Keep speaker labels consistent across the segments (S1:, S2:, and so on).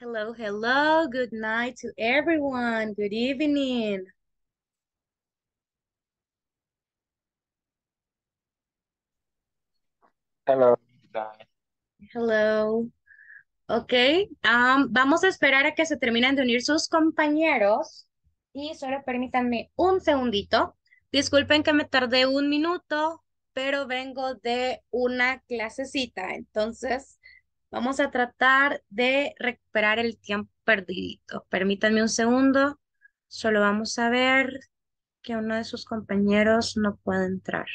S1: Hello, hello. Good night to everyone. Good evening.
S2: Hello.
S1: Hello. Ok, um, vamos a esperar a que se terminen de unir sus compañeros y solo permítanme un segundito. Disculpen que me tardé un minuto, pero vengo de una clasecita, entonces vamos a tratar de recuperar el tiempo perdido. Permítanme un segundo, solo vamos a ver que uno de sus compañeros no puede entrar.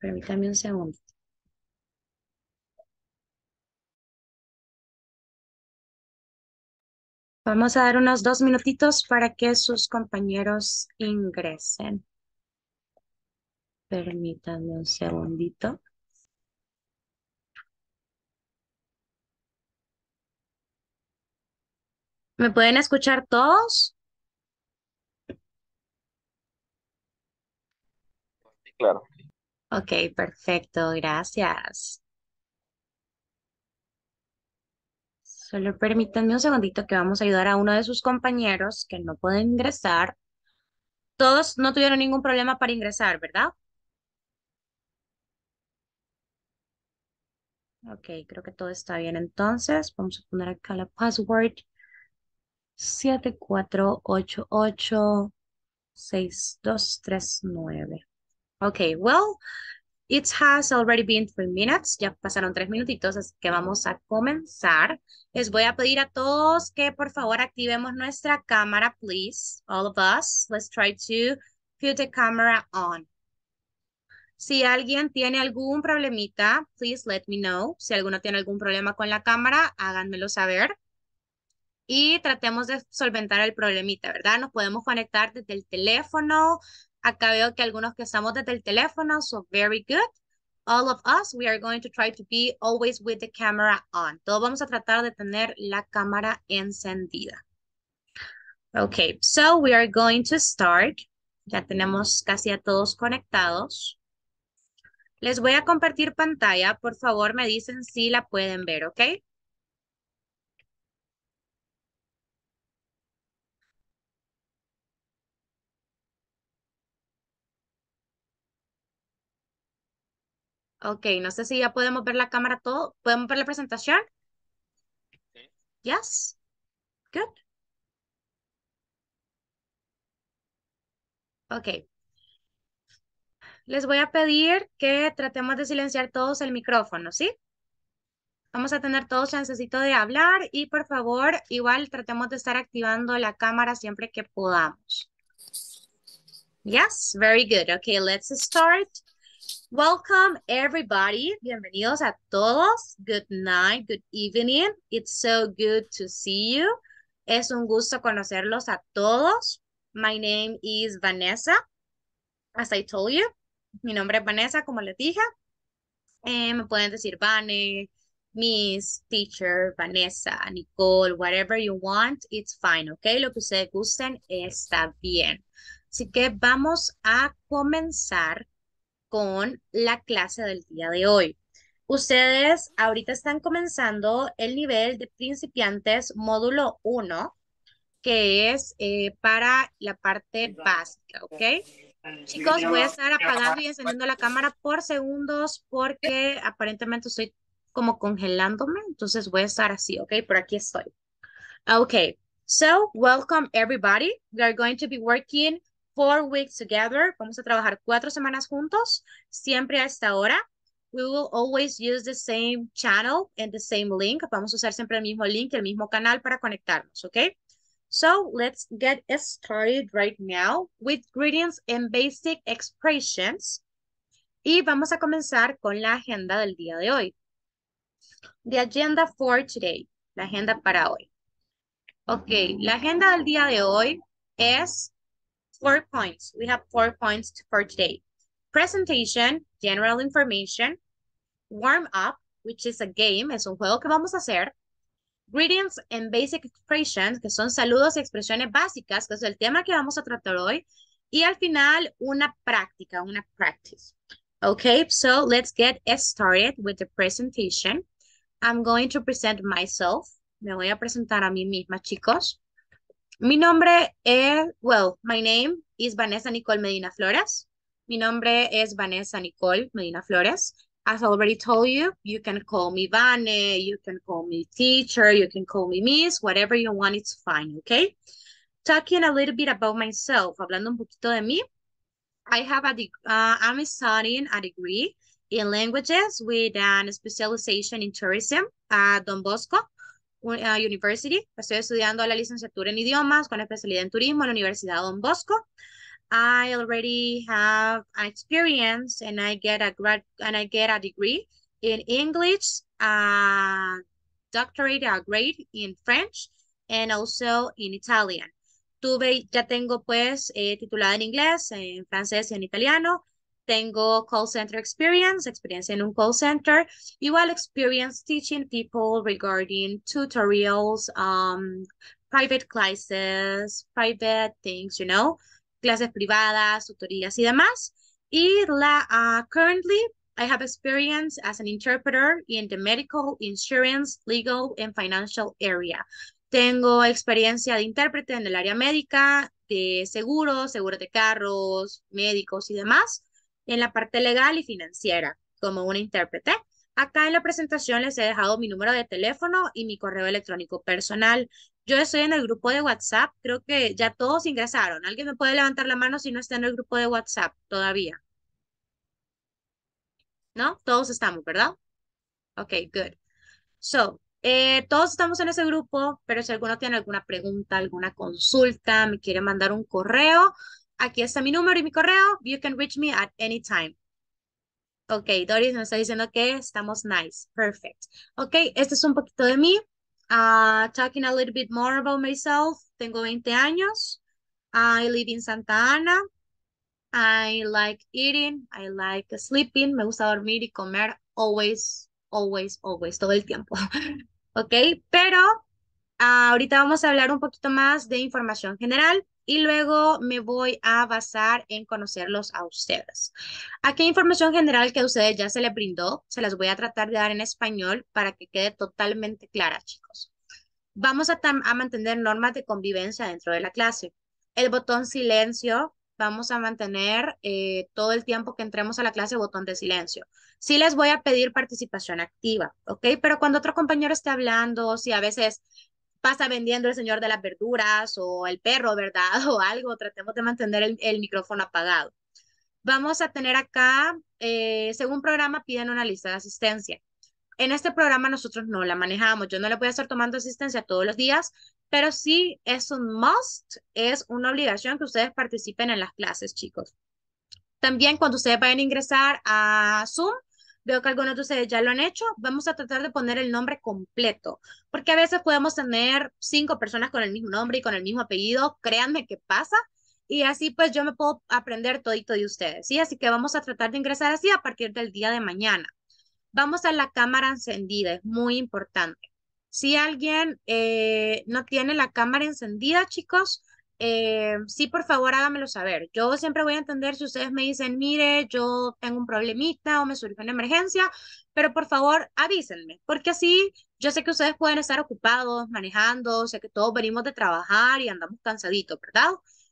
S1: Permítame un segundo. Vamos a dar unos dos minutitos para que sus compañeros ingresen. Permítanme un segundito. ¿Me pueden escuchar todos?
S2: Sí, claro.
S1: Ok, perfecto, gracias. Solo permítanme un segundito que vamos a ayudar a uno de sus compañeros que no pueden ingresar. Todos no tuvieron ningún problema para ingresar, ¿verdad? Ok, creo que todo está bien entonces. Vamos a poner acá la password. 74886239. Ok, well, it has already been three minutes. Ya pasaron tres minutitos, así que vamos a comenzar. Les voy a pedir a todos que por favor activemos nuestra cámara, please. All of us, let's try to put the camera on. Si alguien tiene algún problemita, please let me know. Si alguno tiene algún problema con la cámara, háganmelo saber. Y tratemos de solventar el problemita, ¿verdad? Nos podemos conectar desde el teléfono. Acá veo que algunos que estamos desde el teléfono, so very good. All of us, we are going to try to be always with the camera on. Todos vamos a tratar de tener la cámara encendida. Okay, so we are going to start. Ya tenemos casi a todos conectados. Les voy a compartir pantalla. Por favor, me dicen si la pueden ver, ¿ok? Ok, no sé si ya podemos ver la cámara todo. ¿Podemos ver la presentación?
S2: Sí.
S1: Yes. Good. Ok. Les voy a pedir que tratemos de silenciar todos el micrófono, ¿sí? Vamos a tener todos chancecito de hablar y por favor, igual tratemos de estar activando la cámara siempre que podamos. Yes, very good. Okay, let's start. Welcome everybody. Bienvenidos a todos. Good night, good evening. It's so good to see you. Es un gusto conocerlos a todos. My name is Vanessa. As I told you, mi nombre es Vanessa, como les dije. Eh, me pueden decir Vane, Miss, Teacher, Vanessa, Nicole, whatever you want, it's fine, ¿ok? Lo que ustedes gusten está bien. Así que vamos a comenzar con la clase del día de hoy. Ustedes ahorita están comenzando el nivel de principiantes módulo 1, que es eh, para la parte básica, ¿ok? Chicos, voy a estar apagando y encendiendo la cámara por segundos porque aparentemente estoy como congelándome, entonces voy a estar así, ¿ok? Por aquí estoy. Okay, so welcome everybody. We are going to be working four weeks together. Vamos a trabajar cuatro semanas juntos, siempre a esta hora. We will always use the same channel and the same link. Vamos a usar siempre el mismo link, el mismo canal para conectarnos, ¿ok? So let's get started right now with greetings and basic expressions. Y vamos a comenzar con la agenda del día de hoy. The agenda for today. La agenda para hoy. Ok, la agenda del día de hoy es four points. We have four points for today. Presentation, general information, warm up, which is a game, es un juego que vamos a hacer. Greetings and basic expressions, que son saludos y expresiones básicas, que es el tema que vamos a tratar hoy. Y al final, una práctica, una practice. Okay, so let's get started with the presentation. I'm going to present myself. Me voy a presentar a mí misma, chicos. Mi nombre es, well, my name is Vanessa Nicole Medina Flores. Mi nombre es Vanessa Nicole Medina Flores. As I already told you, you can call me Vane, you can call me teacher, you can call me miss, whatever you want, it's fine, okay? Talking a little bit about myself, hablando un poquito de mí. I have a, uh, I'm studying a degree in languages with an specialization in tourism at Don Bosco University. Estoy estudiando la licenciatura en idiomas con especialidad en turismo en la Universidad Don Bosco. I already have experience and I get a grad and I get a degree in English, a doctorate, a grade in French, and also in Italian. Tuve, ya tengo pues eh, titulada en inglés, en francés y en italiano. Tengo call center experience, experiencia en un call center. Igual experience teaching people regarding tutorials, um, private classes, private things, you know clases privadas, tutorías y demás. Y la, uh, currently, I have experience as an interpreter in the medical, insurance, legal, and financial area. Tengo experiencia de intérprete en el área médica, de seguros, seguros de carros, médicos y demás, en la parte legal y financiera, como una intérprete. Acá en la presentación les he dejado mi número de teléfono y mi correo electrónico personal. Yo estoy en el grupo de WhatsApp, creo que ya todos ingresaron. ¿Alguien me puede levantar la mano si no está en el grupo de WhatsApp todavía? ¿No? Todos estamos, ¿verdad? Ok, good. So, eh, todos estamos en ese grupo, pero si alguno tiene alguna pregunta, alguna consulta, me quiere mandar un correo, aquí está mi número y mi correo. You can reach me at any time. Ok, Doris nos está diciendo que estamos nice. Perfect. Ok, este es un poquito de mí. Uh, talking a little bit more about myself. Tengo 20 años. I live in Santa Ana. I like eating. I like sleeping. Me gusta dormir y comer always, always, always, todo el tiempo. ok, pero ahorita vamos a hablar un poquito más de información general y luego me voy a basar en conocerlos a ustedes. Aquí información general que a ustedes ya se les brindó, se las voy a tratar de dar en español para que quede totalmente clara, chicos. Vamos a, a mantener normas de convivencia dentro de la clase. El botón silencio, vamos a mantener eh, todo el tiempo que entremos a la clase botón de silencio. Sí les voy a pedir participación activa, ¿ok? Pero cuando otro compañero esté hablando, si a veces pasa vendiendo el señor de las verduras o el perro, ¿verdad? O algo, tratemos de mantener el, micrófono apagado. Vamos a tener acá, eh, según programa, piden una lista de asistencia. En este programa nosotros no la manejamos. Yo no le voy a estar tomando asistencia todos los días, pero sí es un must, es una obligación que ustedes participen en las clases, chicos. También cuando ustedes vayan a ingresar a Zoom, Veo que algunos de ustedes ya lo han hecho. Vamos a tratar de poner el nombre completo, porque a veces podemos tener cinco personas con el mismo nombre y con el mismo apellido. Créanme que pasa. Y así pues yo me puedo aprender todito de ustedes, ¿sí? Así que vamos a tratar de ingresar así a partir del día de mañana. Vamos a la cámara encendida, es muy importante. Si alguien eh, no tiene la cámara encendida, chicos, eh, sí, por favor, hágamelo saber. Yo siempre voy a entender si ustedes me dicen, mire, yo tengo un problemita o me surgió una emergencia, pero por favor, avísenme, porque así yo sé que ustedes pueden estar ocupados, manejando, sé que todos venimos de trabajar y andamos cansaditos, ¿verdad?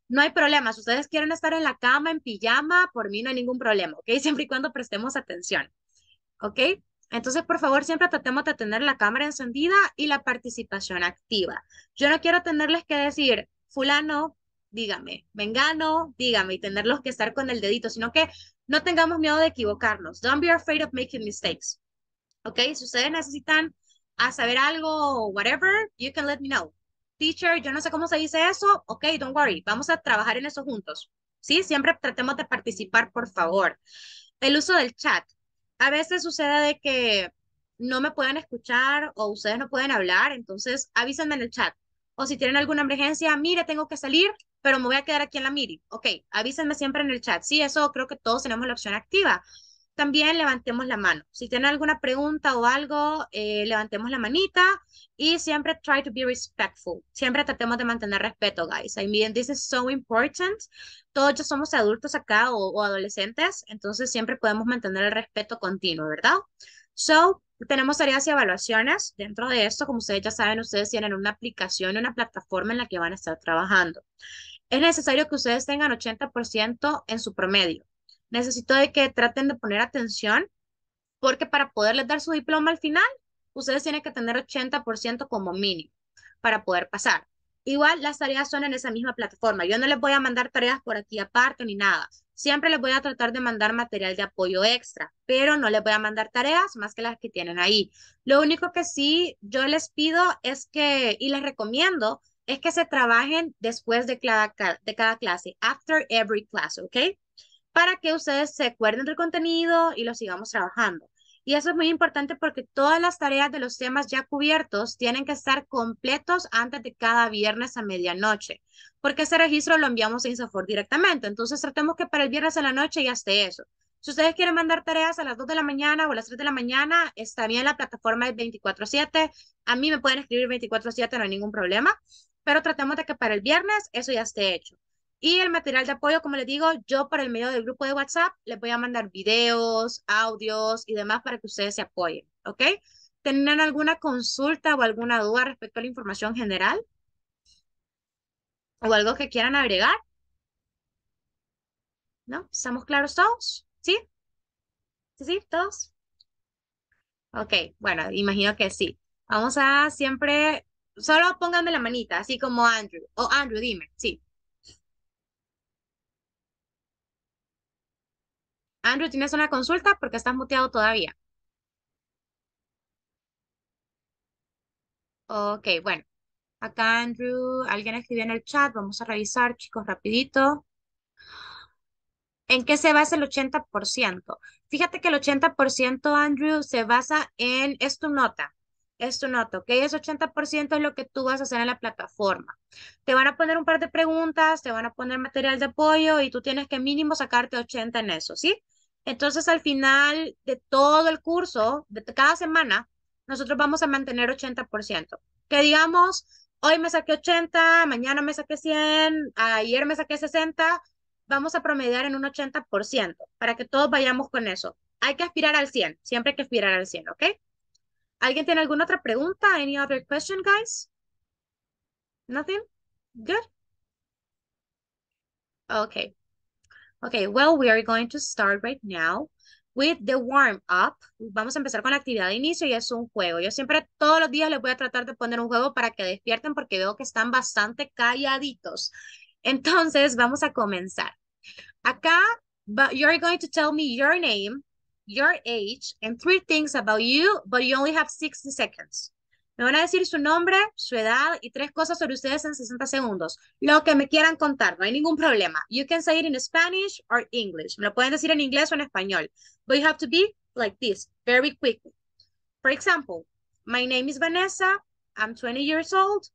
S1: No hay problema, si ustedes quieren estar en la cama, en pijama, por mí no hay ningún problema, ¿ok? Siempre y cuando prestemos atención, ¿ok? Entonces, por favor, siempre tratemos de tener la cámara encendida y la participación activa. Yo no quiero tenerles que decir, fulano, dígame, vengano, dígame, y tenerlos que estar con el dedito, sino que no tengamos miedo de equivocarnos. Don't be afraid of making mistakes. ¿Ok? Si ustedes necesitan saber algo o whatever, you can let me know. Teacher, yo no sé cómo se dice eso. Ok, don't worry. Vamos a trabajar en eso juntos. ¿Sí? Siempre tratemos de participar, por favor. El uso del chat. A veces sucede de que no me pueden escuchar o ustedes no pueden hablar, entonces avísenme en el chat o si tienen alguna emergencia, mire, tengo que salir, pero me voy a quedar aquí en la MIRI. Ok, avísenme siempre en el chat. Sí, eso creo que todos tenemos la opción activa. también levantemos la mano. Si tienen alguna pregunta o algo, eh, levantemos la manita y siempre try to be respectful. Siempre tratemos de mantener respeto, guys. I mean, this is so important. Todos ya somos adultos acá o, o adolescentes, entonces siempre podemos mantener el respeto continuo, ¿verdad? So, tenemos tareas y evaluaciones. Dentro de esto, como ustedes ya saben, ustedes tienen una aplicación, una plataforma en la que van a estar trabajando. Es necesario que ustedes tengan 80% en su promedio necesito de que traten de poner atención porque para poderles dar su diploma al final, ustedes tienen que tener 80% como mínimo para poder pasar. Igual las tareas son en esa misma plataforma. Yo no les voy a mandar tareas por aquí aparte ni nada. Siempre les voy a tratar de mandar material de apoyo extra, pero no les voy a mandar tareas más que las que tienen ahí. Lo único que sí yo les pido es que, y les recomiendo, es que se trabajen después de cada, de cada clase, after every class, ¿ok? para que ustedes se acuerden del contenido y lo sigamos trabajando. Y eso es muy importante porque todas las tareas de los temas ya cubiertos tienen que estar completos antes de cada viernes a medianoche, porque ese registro lo enviamos a Insafor directamente. Entonces tratemos que para el viernes a la noche ya esté eso. Si ustedes quieren mandar tareas a las 2 de la mañana o a las 3 de la mañana, está bien la plataforma es 24/7. A mí me pueden escribir 24/7, no hay ningún problema, pero tratemos de que para el viernes eso ya esté hecho. Y el material de apoyo, como les digo, yo por el medio del grupo de WhatsApp les voy a mandar videos, audios y demás para que ustedes se apoyen, ¿ok? ¿Tienen alguna consulta o alguna duda respecto a la información general? ¿O algo que quieran agregar? ¿No? ¿Estamos claros todos? ¿Sí? ¿Sí? ¿Todos? Ok, bueno, imagino que sí. Vamos a siempre, solo pónganme la manita, así como Andrew. O Andrew, dime, sí. Andrew, ¿tienes una consulta? Porque estás muteado todavía. Ok, bueno. Acá Andrew, alguien escribió en el chat. Vamos a revisar, chicos, rapidito. ¿En qué se basa el 80%? Fíjate que el 80%, Andrew, se basa en, es tu nota, es tu nota, ¿ok? Ese 80% es lo que tú vas a hacer en la plataforma. Te van a poner un par de preguntas, te van a poner material de apoyo y tú tienes que mínimo sacarte 80 en eso, ¿sí? Entonces, al final de todo el curso, de cada semana, nosotros vamos a mantener 80%. Que digamos, hoy me saqué 80, mañana me saqué 100, ayer me saqué 60, vamos a promediar en un 80% para que todos vayamos con eso. Hay que aspirar al 100, siempre hay que aspirar al 100, ¿ok? ¿Alguien tiene alguna otra pregunta? Any other question, guys? Nothing? Good? Okay. Okay, well, we are going to start right now with the warm up. Vamos a empezar con la actividad de inicio y es un juego. Yo siempre todos los días les voy a tratar de poner un juego para que despierten porque veo que están bastante calladitos. Entonces, vamos a comenzar. Acá, you're going to tell me your name, your age, and three things about you, but you only have 60 seconds. Me van a decir su nombre, su edad y tres cosas sobre ustedes en 60 segundos. Lo que me quieran contar, no hay ningún problema. You can say it in Spanish or English. Me lo pueden decir en inglés o en español. But you have to be like this, very quickly. For example, my name is Vanessa. I'm 20 years old.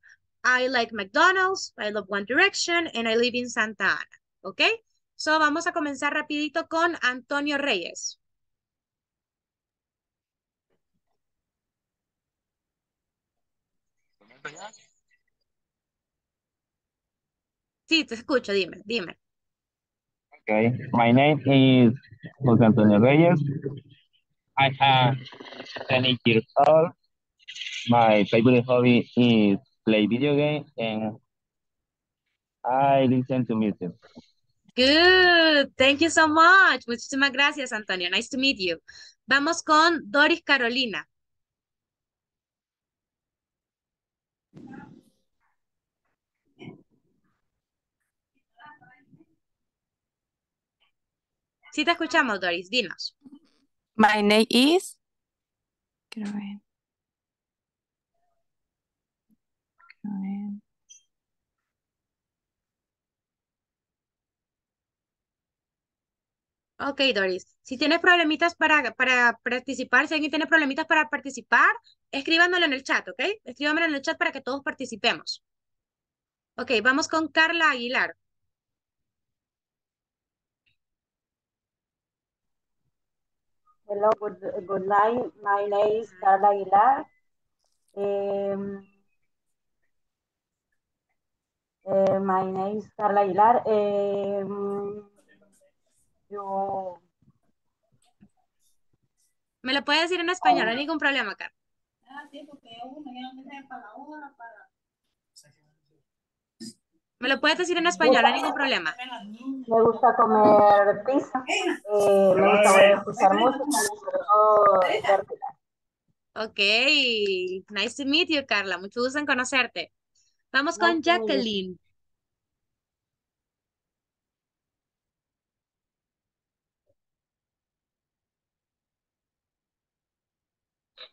S1: I like McDonald's. I love One Direction. And I live in Santa Ana. ¿Ok? So vamos a comenzar rapidito con Antonio Reyes. Sí, te escucho, dime, dime.
S2: Okay, my name is José Antonio Reyes. I am 20 years old. My favorite hobby is play video games and I listen to music.
S1: Good. Thank you so much. Muchísimas gracias, Antonio. Nice to meet you. Vamos con Doris Carolina. Sí te escuchamos, Doris, dinos.
S3: My name is...
S1: Ok, Doris. Si tienes problemitas para, para participar, si alguien tiene problemitas para participar, escríbanmelo en el chat, ¿ok? Escríbanmelo en el chat para que todos participemos. Ok, vamos con Carla Aguilar.
S4: Hello, good, good night. My name is Carla Aguilar. Um, uh, my name is Carla Aguilar. Um, yo,
S1: Me lo puede decir en español, no hay ningún problema, Carla. Me lo puedes decir en español, no hay ningún problema.
S4: me gusta comer pizza. Eh, me gusta escuchar música ver películas.
S1: Ok, nice to meet you, Carla. Mucho gusto en conocerte. Vamos con
S4: to meet you.
S1: Jacqueline.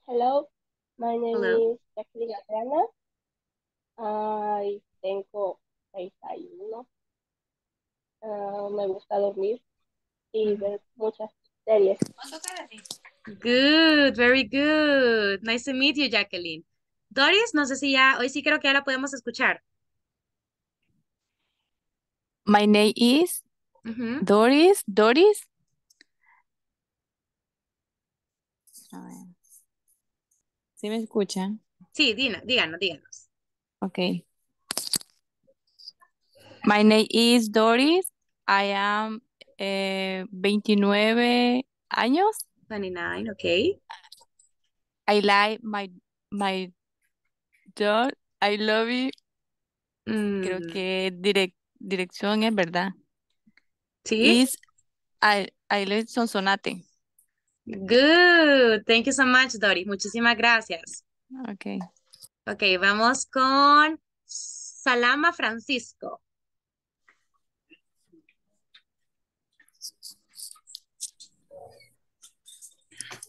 S5: Hello, my name
S1: Hello.
S5: is Jacqueline Adriana. Ay, tengo 31. Ah, me gusta dormir y ver muchas series.
S1: Good, very good. Nice to meet you, Jacqueline. Doris, no sé si ya, hoy sí creo que ya la podemos escuchar.
S3: My name is. Doris. Doris. A ver. ¿Sí me escuchan?
S1: Sí, díganos, díganos.
S3: Okay. My name is Doris. I am eh, 29 años.
S1: 29, ok.
S3: I like my my dog. I love you. Creo
S1: Mm,
S3: que direc- dirección es verdad.
S1: sí.
S3: Is I I Sonsonate.
S1: Good. Thank you so much, Doris. Muchísimas gracias.
S3: Okay.
S1: Ok, vamos con Salama Francisco.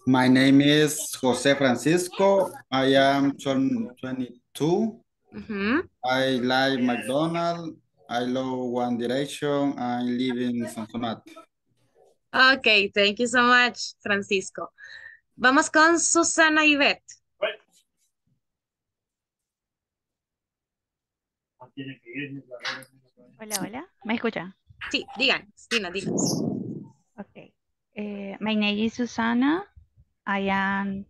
S6: My name is Jose Francisco. I am 22.
S1: Ujú.
S6: I like McDonald's. I love One Direction. I live in Sonsonate.
S1: Ok, thank you so much, Francisco. Vamos con Susana Ivette.
S7: Hola, hola. ¿Me escucha?
S1: Sí, díganos, díganos, díganos.
S7: Okay. Eh, my name is Susana. I am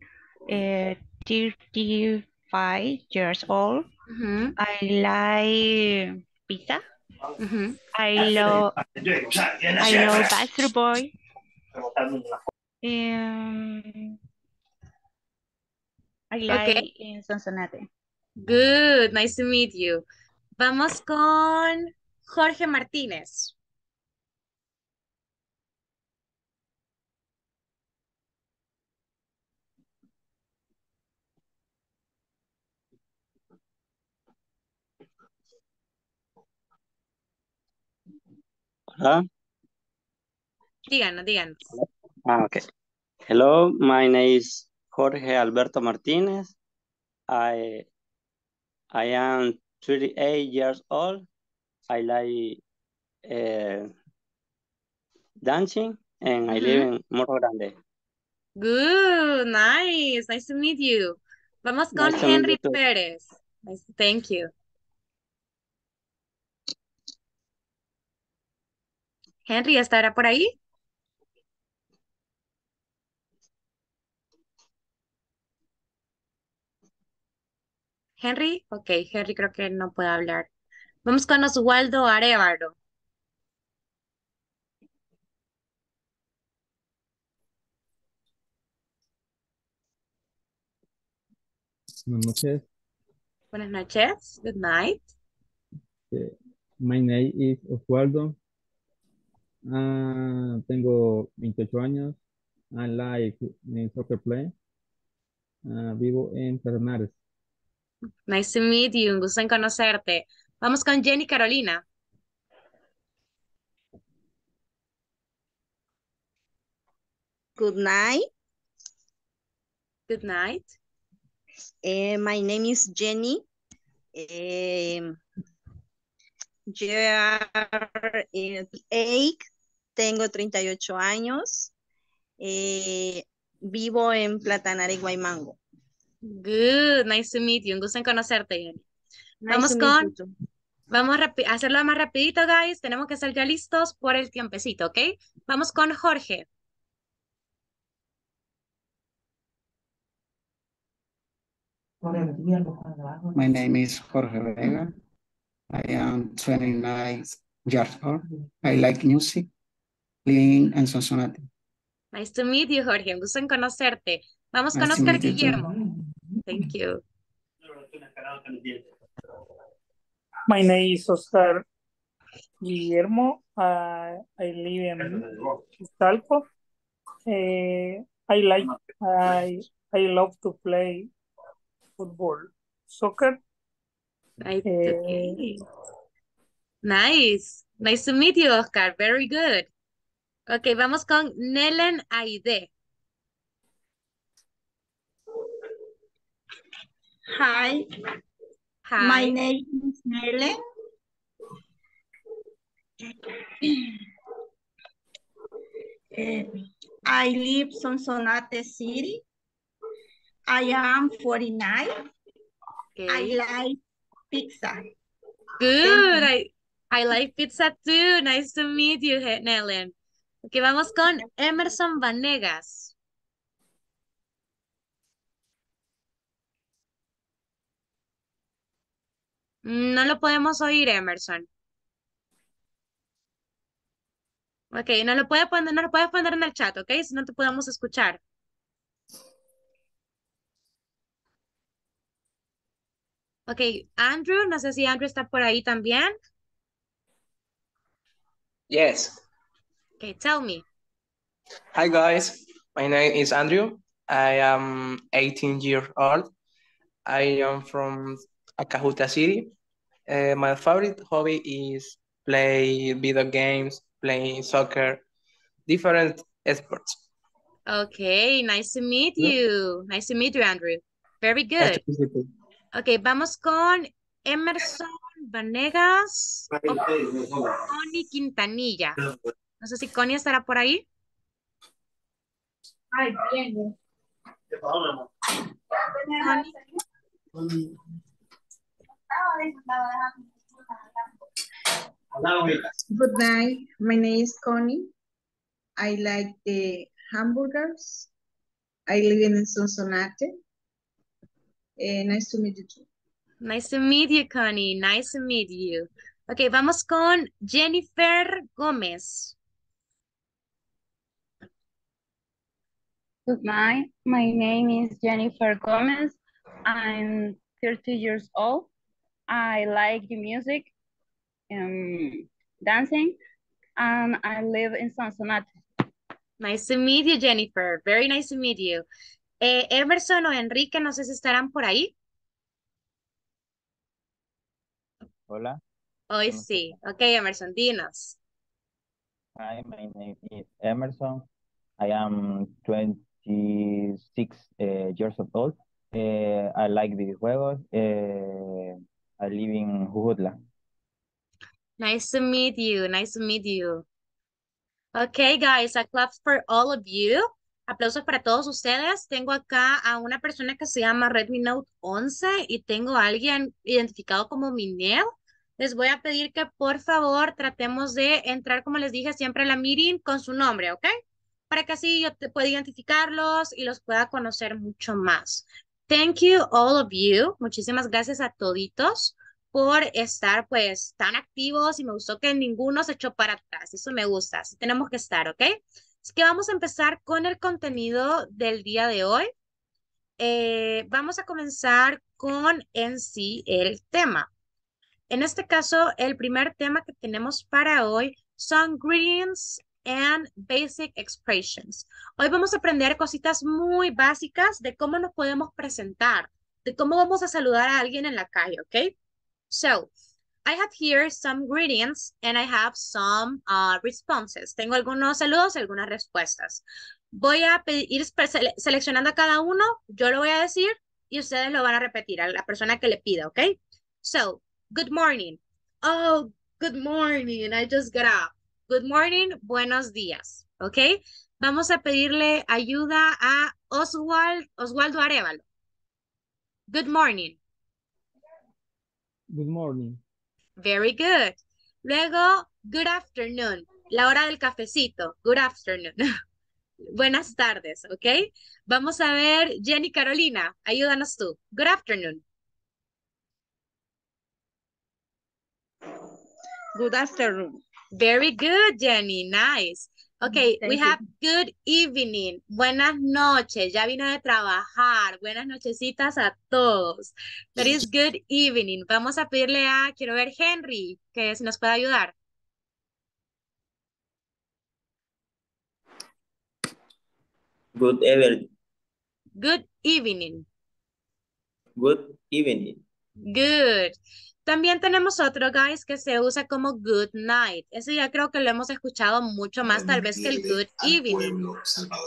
S7: eh, 35 years old.
S1: Ujú,
S7: I like pizza.
S1: ujú.
S7: I love I love Bastard Boy. Um, I like in Sonsonate.
S1: Good, nice to meet you. Vamos con Jorge Martínez.
S8: Hola.
S1: Díganos, díganos.
S8: Ah, okay. Hello, my name is Jorge Alberto Martinez. I I am 38 years old. I like eh, dancing and I live in Morro Grande.
S1: Good, nice, nice to meet you. Vamos con
S8: Nice
S1: Henry. Pérez. Nice, thank you. Henry, ¿estará por ahí? Henry, ok, Henry creo que no puede hablar. Vamos con Oswaldo Arevalo.
S9: Buenas noches.
S1: Buenas noches, good night.
S9: Eh, My name is Osvaldo. Ah, tengo 28 años. I like soccer play. Ah, vivo en Pedernales.
S1: Nice to meet you, un gusto en conocerte. Vamos con Jenny Carolina.
S10: Good night.
S1: Good night.
S10: Eh, my name is Jenny. Eh, J.R.A. tengo 38 años, eh, vivo en Platanar y Guaymango.
S1: Good, nice to meet you, un gusto en conocerte, Vamos con... Vamos a hacerlo más rapidito, guys. Tenemos que estar ya listos por el tiempecito, ¿ok? Vamos con Jorge.
S11: My name is Jorge Vega. I am 29 years old. I like music, living in Sonsonate.
S1: Nice to meet you, Jorge. Un gusto en conocerte. Vamos con
S11: Nice to
S1: Oscar
S11: meet you.
S1: Guillermo. Thank you.
S12: My name is Oscar Guillermo. Uh, I live in Iztalco. Eh, I like, I, I love to play football, soccer.
S1: Nice. Okay. Nice. Nice to meet you, Oscar. Very good. Ok, vamos con Nelen Aide.
S13: Hi,
S1: Hi.
S13: my name is Nele. Eh, I live in Sonsonate City. I am 49.
S1: Okay.
S13: I like pizza.
S1: Good. I, I like pizza too. Nice to meet you, He- Nelen. Ok, vamos con Emerson Vanegas. No lo podemos oír, Emerson. Ok, no lo puede poner, no lo puedes poner en el chat, ok? Si no te podemos escuchar. Ok, Andrew, no sé si Andrew está por ahí también.
S14: Yes.
S1: Ok, tell me.
S14: Hi guys. My name is Andrew. I am 18 years old. I am from Acajuta City. Uh, my favorite hobby is play video games, playing soccer, different sports.
S1: Ok, nice to meet you. Nice to meet you, Andrew. Very
S14: Nice
S1: good.
S14: to meet you too.
S1: Ok, vamos con Emerson Vanegas o Connie Quintanilla. No sé si Connie estará por ahí.
S13: Ay, bien.
S1: Connie.
S15: Good night. My name is Connie. I like the hamburgers. I live in Sonsonate. Eh, nice to meet you too.
S1: Nice to meet you, Connie. Nice to meet you. Ok, vamos con Jennifer Gómez.
S16: Good night. My name is Jennifer Gomez. I'm 30 years old. I like the music, um, dancing, and I live in San Sonsonate.
S1: Nice to meet you, Jennifer. Very nice to meet you. Eh, Emerson o Enrique, no sé si estarán por ahí.
S2: Hola.
S1: Hoy sí. Ok, Emerson, dinos.
S2: Hi, my name is Emerson. I am 26 uh, years old. Uh, I like videojuegos. Uh, I live in Jujutla.
S1: Nice to meet you. Nice to meet you. Okay, guys, a clap for all of you. Aplausos para todos ustedes. Tengo acá a una persona que se llama Redmi Note 11 y tengo a alguien identificado como Minel. Les voy a pedir que por favor tratemos de entrar, como les dije, siempre a la meeting con su nombre, ¿ok? Para que así yo te pueda identificarlos y los pueda conocer mucho más. Thank you all of you. Muchísimas gracias a toditos por estar pues tan activos y me gustó que ninguno se echó para atrás. Eso me gusta. Así tenemos que estar, ¿ok? Así que vamos a empezar con el contenido del día de hoy. Eh, vamos a comenzar con en sí el tema. En este caso, el primer tema que tenemos para hoy son greetings and basic expressions. Hoy vamos a aprender cositas muy básicas de cómo nos podemos presentar, de cómo vamos a saludar a alguien en la calle, ¿ok? So, I have here some greetings and I have some uh, responses. Tengo algunos saludos y algunas respuestas. Voy a ir sele- seleccionando a cada uno, yo lo voy a decir y ustedes lo van a repetir a la persona que le pida, ¿ok? So, good morning. Oh, good morning. I just got up. Good morning, buenos días, ¿ok? Vamos a pedirle ayuda a Oswald, Oswaldo Arevalo. Good morning.
S9: Good morning.
S1: Very good. Luego, good afternoon. La hora del cafecito. Good afternoon. Buenas tardes, ¿ok? Vamos a ver, Jenny Carolina, ayúdanos tú. Good afternoon.
S10: Good afternoon.
S1: Very good, Jenny. Nice. Okay, we
S10: you.
S1: have good evening. Buenas noches. Ya vino de trabajar. Buenas nochecitas a todos. That is good evening. Vamos a pedirle a, quiero ver, Henry, que si nos puede ayudar.
S17: Good evening.
S1: Good evening.
S17: Good evening.
S1: Good. También tenemos otro, guys, que se usa como good night. Ese ya creo que lo hemos escuchado mucho más, tal vez que el good evening.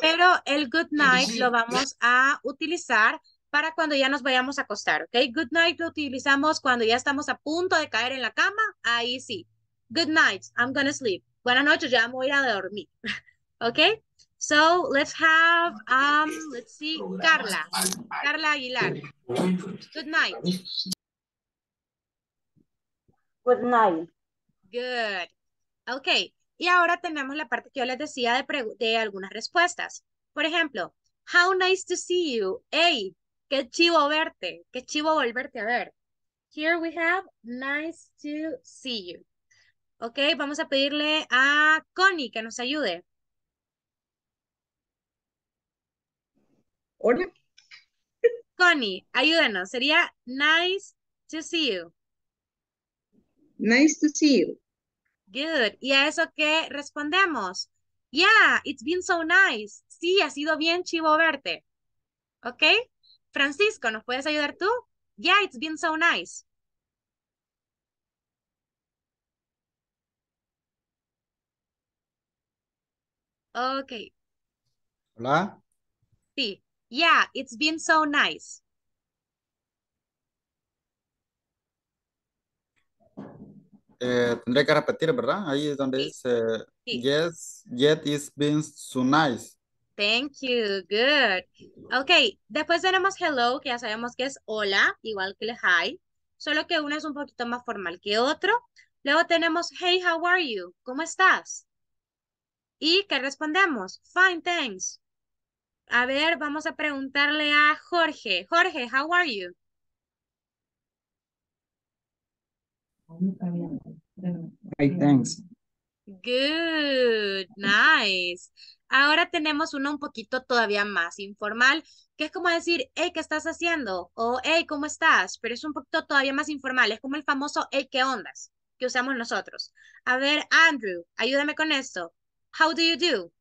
S1: Pero el good night lo vamos a utilizar para cuando ya nos vayamos a acostar, ¿ok? Good night lo utilizamos cuando ya estamos a punto de caer en la cama. Ahí sí. Good night, I'm gonna sleep. Buenas noches, ya me voy a ir a dormir. ¿Ok? So, let's have, um, let's see, Carla. Carla Aguilar. Good night.
S4: Good night.
S1: Good. Ok. Y ahora tenemos la parte que yo les decía de, de algunas respuestas. Por ejemplo, how nice to see you. Hey, qué chivo verte. Qué chivo volverte a ver. Here we have nice to see you. Ok, vamos a pedirle a Connie que nos ayude.
S15: Hola.
S1: Connie, ayúdanos. Sería nice to see you.
S15: Nice to see you.
S1: Good. ¿Y a eso qué respondemos? Yeah, it's been so nice. Sí, ha sido bien chivo verte. ¿Ok? Francisco, ¿nos puedes ayudar tú? Yeah, it's been so nice. Ok,
S6: Hola.
S1: sí. Yeah, it's been so nice.
S6: Eh, tendré que repetir, ¿verdad? Ahí es donde dice,
S1: sí.
S6: yes, yet it's been so nice.
S1: Thank you. Good. Ok, después tenemos hello, que ya sabemos que es hola, igual que el hi, solo que uno es un poquito más formal que otro. Luego tenemos hey, how are you? ¿Cómo estás? ¿Y qué respondemos? Fine, thanks. A ver, vamos a preguntarle a Jorge. Jorge, how are you?
S11: Hey, thanks.
S1: Good, nice. Ahora tenemos uno un poquito todavía más informal, que es como decir, hey, ¿qué estás haciendo? O hey, ¿cómo estás? Pero es un poquito todavía más informal, es como el famoso hey, ¿qué ondas? que usamos nosotros. A ver, Andrew, ayúdame con esto. How do you do?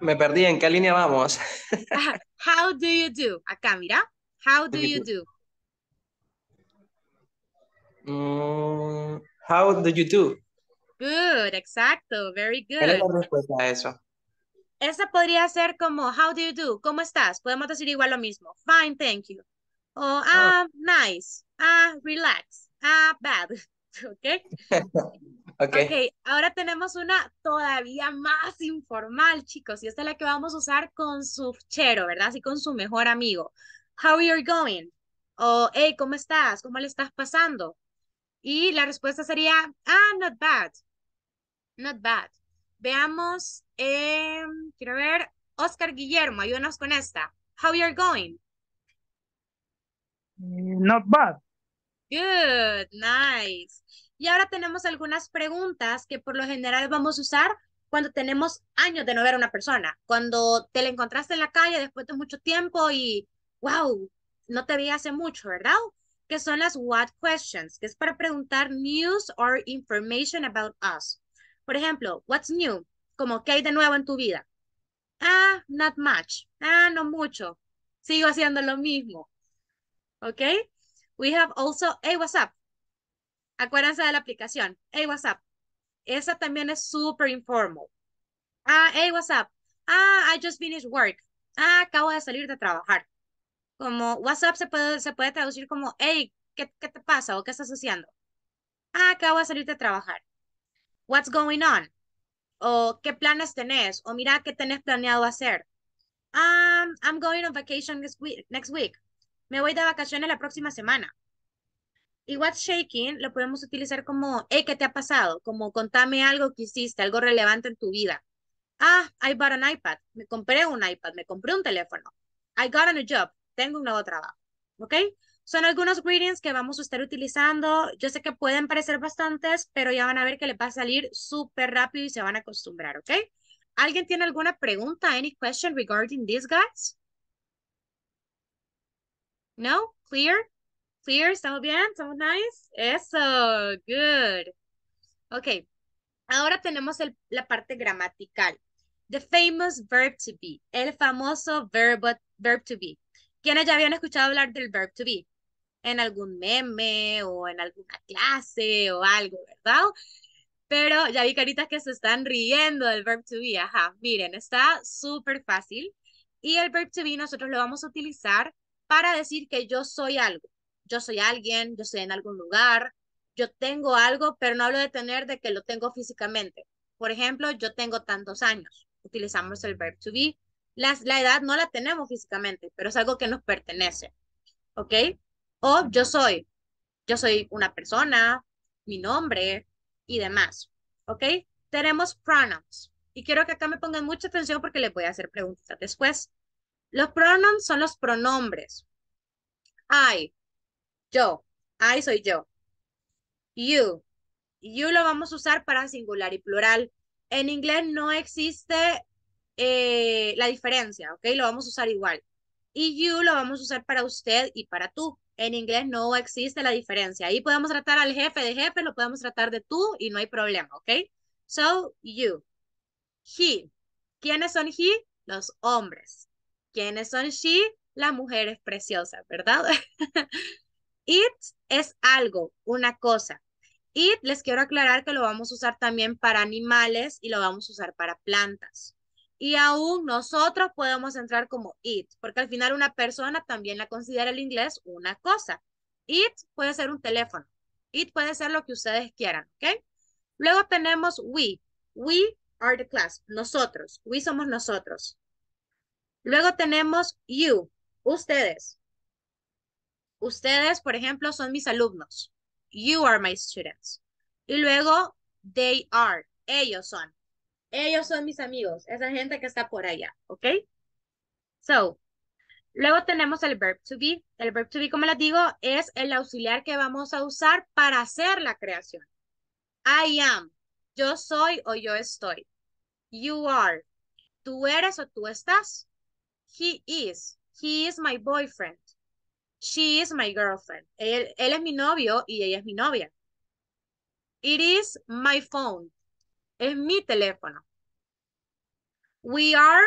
S14: Me perdí, ¿en qué línea vamos?
S1: How do you do? Acá, mira. How do you do?
S14: Mm, how do you do?
S1: Good, exacto, very
S14: ¿Cuál es
S1: good.
S14: la respuesta a eso?
S1: Esa podría ser como, how do you do? ¿Cómo estás? Podemos decir igual lo mismo. Fine, thank you. O, ah, nice. Ah, relax. Ah, bad. ¿Ok?
S14: Ok.
S1: Ok, ahora tenemos una todavía más informal, chicos. Y esta es la que vamos a usar con su chero, ¿verdad? Así con su mejor amigo. How are you going? O, hey, ¿cómo estás? ¿Cómo le estás pasando? Y la respuesta sería, ah, not bad. Not bad. Veamos, quiero ver, Oscar Guillermo, ayúdanos con esta. How you're going?
S12: Not bad.
S1: Good, nice. Y ahora tenemos algunas preguntas que por lo general vamos a usar cuando tenemos años de no ver a una persona. Cuando te la encontraste en la calle después de mucho tiempo y, wow, no te vi hace mucho, ¿verdad? Que son las what questions, que es para preguntar news or information about us. Por ejemplo, what's new? Como, ¿qué hay de nuevo en tu vida? Ah, not much. Ah, no mucho. Sigo haciendo lo mismo. ¿Ok? We have also, hey, what's up? Acuérdense de la aplicación. Hey, what's up? Esa también es super informal. Ah, hey, what's up? Ah, I just finished work. Ah, acabo de salir de trabajar. Como what's up se puede, se puede traducir como, hey, ¿qué, ¿qué te pasa? ¿O qué estás haciendo? Ah, acabo de salir de trabajar. What's going on? O qué planes tenés? O mira qué tenés planeado hacer. Um, I'm going on vacation next week. Next week. Me voy de vacaciones la próxima semana. Y what's shaking lo podemos utilizar como, hey, ¿qué te ha pasado? Como contame algo que hiciste, algo relevante en tu vida. Ah, I bought an iPad. Me compré un iPad, me compré un teléfono. I got a new job. Tengo un nuevo trabajo. ¿Ok? Son algunos greetings que vamos a estar utilizando. Yo sé que pueden parecer bastantes, pero ya van a ver que les va a salir súper rápido y se van a acostumbrar, ¿ok? ¿Alguien tiene alguna pregunta? Any question regarding these guys? No? Clear? Clear? ¿Estamos bien? ¿Estamos nice? Eso, good. Ok, ahora tenemos el, la parte gramatical. The famous verb to be, el famoso verbo, verb to be. ¿Quiénes ya habían escuchado hablar del verb to be? En algún meme o en alguna clase o algo, ¿verdad? Pero ya vi caritas que se están riendo del verb to be. Ajá, miren, está súper fácil. Y el verb to be nosotros lo vamos a utilizar para decir que yo soy algo. Yo soy alguien, yo estoy en algún lugar, yo tengo algo, pero no hablo de tener de que lo tengo físicamente. Por ejemplo, yo tengo tantos años. Utilizamos el verb to be. La, la edad no la tenemos físicamente, pero es algo que nos pertenece. ¿Ok? O yo soy. Yo soy una persona, mi nombre y demás. ¿Ok? Tenemos pronouns. Y quiero que acá me pongan mucha atención porque les voy a hacer preguntas después. Los pronouns son los pronombres. I, yo. I soy yo. You. You lo vamos a usar para singular y plural. En inglés no existe eh, la diferencia, ¿ok? Lo vamos a usar igual. Y you lo vamos a usar para usted y para tú. En inglés no existe la diferencia. Ahí podemos tratar al jefe de jefe, lo podemos tratar de tú y no hay problema, ¿ok? So, you. He. ¿Quiénes son he? Los hombres. ¿Quiénes son she? Las mujeres preciosas, ¿verdad? It es algo, una cosa. It, les quiero aclarar que lo vamos a usar también para animales y lo vamos a usar para plantas. Y aún nosotros podemos entrar como it, porque al final una persona también la considera el inglés una cosa. It puede ser un teléfono. It puede ser lo que ustedes quieran, ¿ok? Luego tenemos we. We are the class. Nosotros. We somos nosotros. Luego tenemos you. Ustedes. Ustedes, por ejemplo, son mis alumnos. You are my students. Y luego, they are. Ellos son. Ellos son mis amigos. Esa gente que está por allá. ¿Ok? So, luego tenemos el verb to be. El verb to be, como les digo, es el auxiliar que vamos a usar para hacer la creación. I am. Yo soy o yo estoy. You are. Tú eres o tú estás. He is. He is my boyfriend. She is my girlfriend. Él, él, es mi novio y ella es mi novia. It is my phone. Es mi teléfono. We are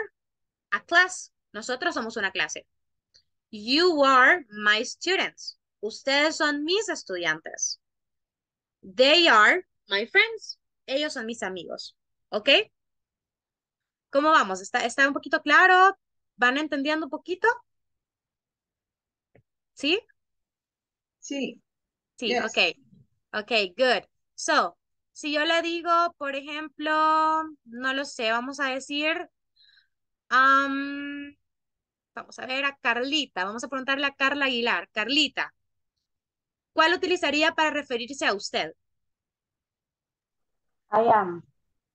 S1: a class. Nosotros somos una clase. You are my students. Ustedes son mis estudiantes. They are my friends. Ellos son mis amigos. ¿Ok? ¿Cómo vamos? ¿Está, está un poquito claro? ¿Van entendiendo un poquito? ¿Sí?
S15: Sí.
S1: Sí,
S15: Yes.
S1: ok. Ok, good. So, si yo le digo, por ejemplo, no lo sé, vamos a decir, am, vamos a ver a Carlita, vamos a preguntarle a Carla Aguilar. Carlita, ¿cuál utilizaría para referirse a usted?
S4: I am.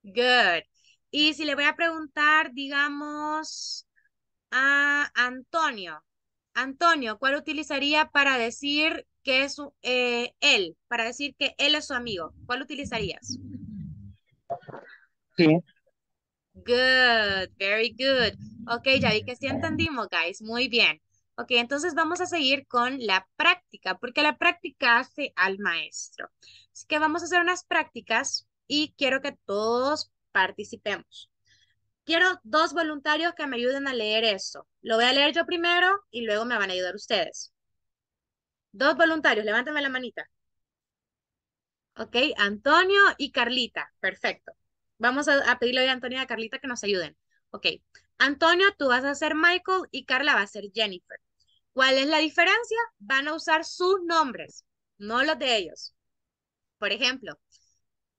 S1: Good. Y si le voy a preguntar, digamos, a Antonio. Antonio, ¿cuál utilizaría para decir que es eh, él? Para decir que él es su amigo. ¿Cuál utilizarías?
S2: Sí.
S1: Good, very good. Ok, ya vi que sí entendimos, guys. Muy bien. Ok, entonces vamos a seguir con la práctica, porque la práctica hace al maestro. Así que vamos a hacer unas prácticas y quiero que todos participemos. Quiero dos voluntarios que me ayuden a leer esto. Lo voy a leer yo primero y luego me van a ayudar ustedes. Dos voluntarios, levántame la manita. Ok, Antonio y Carlita. Perfecto. Vamos a, pedirle a Antonio y a Carlita que nos ayuden. Ok. Antonio, tú vas a ser Michael y Carla va a ser Jennifer. ¿Cuál es la diferencia? Van a usar sus nombres, no los de ellos. Por ejemplo,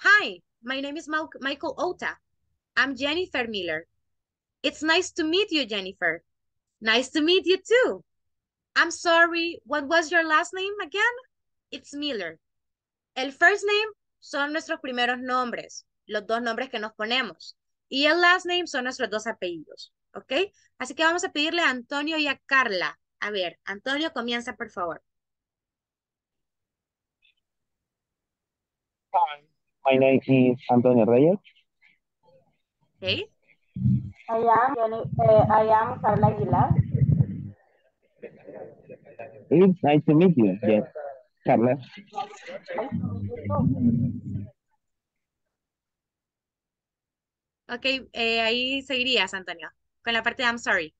S1: Hi, my name is Michael Ota. I'm Jennifer Miller. It's nice to meet you, Jennifer. Nice to meet you too. I'm sorry, what was your last name again? it's Miller. El first name son nuestros primeros nombres, los dos nombres que nos ponemos. Y el last name son nuestros dos apellidos, ¿ok? Así que vamos a pedirle a Antonio y a Carla. A ver, Antonio, comienza, por favor.
S2: Hi, my name is Antonio Reyes.
S1: Okay.
S4: I am, eh, I am Carla Aguilar.
S2: It's nice to meet you. Yes, Carla.
S1: Ok, eh, ahí seguirías, Antonio, con la parte de I'm sorry.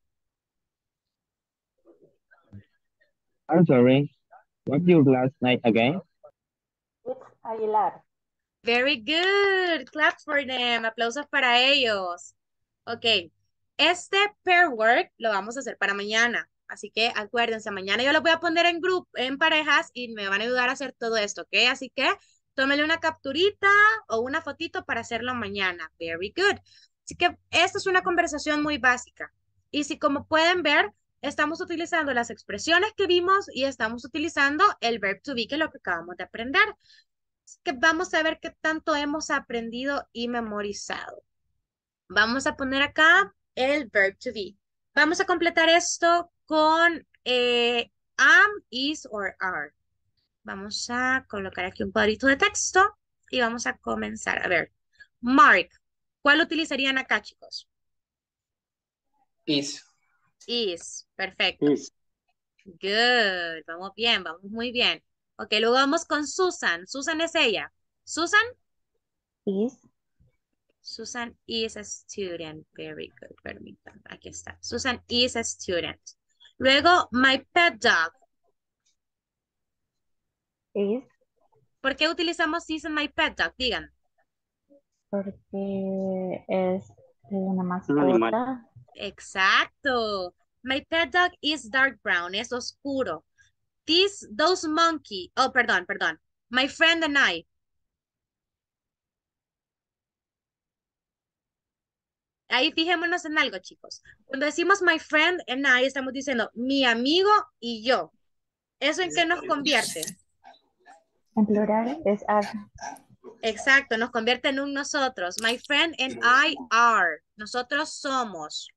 S2: I'm sorry. What's your last night again?
S4: It's Aguilar.
S1: Very good. Clap for them. Aplausos para ellos. Ok. Este pair work lo vamos a hacer para mañana. Así que acuérdense, mañana yo lo voy a poner en grupo, en parejas y me van a ayudar a hacer todo esto, ¿ok? Así que tómele una capturita o una fotito para hacerlo mañana. Very good. Así que esta es una conversación muy básica. Y si como pueden ver, estamos utilizando las expresiones que vimos y estamos utilizando el verb to be, que es lo que acabamos de aprender. Así que vamos a ver qué tanto hemos aprendido y memorizado. Vamos a poner acá el verb to be. Vamos a completar esto con eh, am, is or are. Vamos a colocar aquí un cuadrito de texto y vamos a comenzar. A ver, Mark, ¿cuál utilizarían acá, chicos?
S14: Is.
S1: Is, perfecto. Good, vamos bien, vamos muy bien. Ok, luego vamos con Susan. Susan es ella. Susan?
S4: Is.
S1: Susan is a student. Very good. Permítanme. Aquí está. Susan is a student. Luego, my pet dog.
S4: Is.
S1: ¿Por qué utilizamos is en my pet dog? Digan.
S4: Porque es una mascota.
S1: Exacto. My pet dog is dark brown. Es oscuro. This, those monkey. Oh, perdón, perdón. My friend and I. Ahí fijémonos en algo, chicos. Cuando decimos my friend and I, estamos diciendo mi amigo y yo. ¿Eso en qué nos convierte?
S4: En plural es are.
S1: Exacto, nos convierte en un nosotros. My friend and I are. Nosotros somos.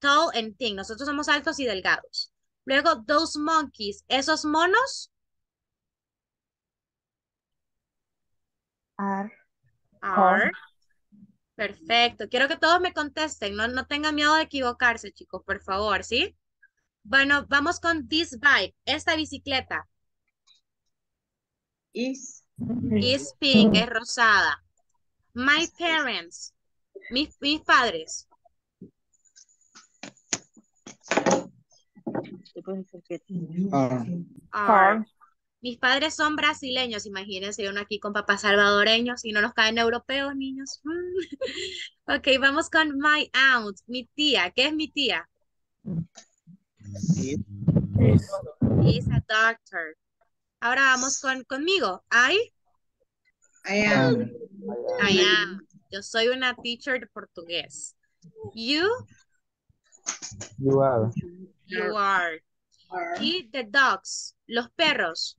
S1: Tall and thin. Nosotros somos altos y delgados. Luego, those monkeys. Esos monos
S4: Are.
S1: are. Perfecto. Quiero que todos me contesten. No, no tengan miedo de equivocarse, chicos, por favor, ¿sí? Bueno, vamos con this bike. Esta bicicleta.
S15: Is.
S1: Is pink, es rosada. My parents. Mis, mis padres.
S11: Are.
S1: Are. Mis padres son brasileños, imagínense uno aquí con papás salvadoreños y no nos caen europeos, niños. Ok, vamos con my aunt, mi tía. ¿Qué es mi tía?
S14: Is.
S1: Is a doctor. Ahora vamos con conmigo. I,
S15: I am.
S1: I am. Yo soy una teacher de portugués. You,
S9: You are.
S1: you are. Y the dogs, los perros.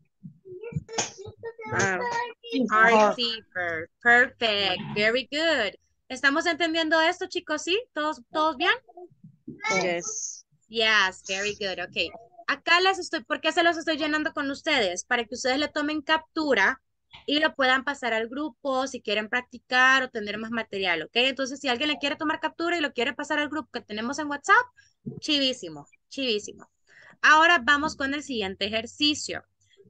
S1: Are zebra. Perfect. Very good. ¿Estamos entendiendo esto, chicos? ¿Sí? ¿Todos, todos bien?
S10: Yes.
S1: Yes, very good. Ok. Acá les estoy, ¿por qué se los estoy llenando con ustedes? Para que ustedes le tomen captura y lo puedan pasar al grupo si quieren practicar o tener más material, ¿ok? Entonces, si alguien le quiere tomar captura y lo quiere pasar al grupo que tenemos en WhatsApp, chivísimo, chivísimo. Ahora vamos con el siguiente ejercicio.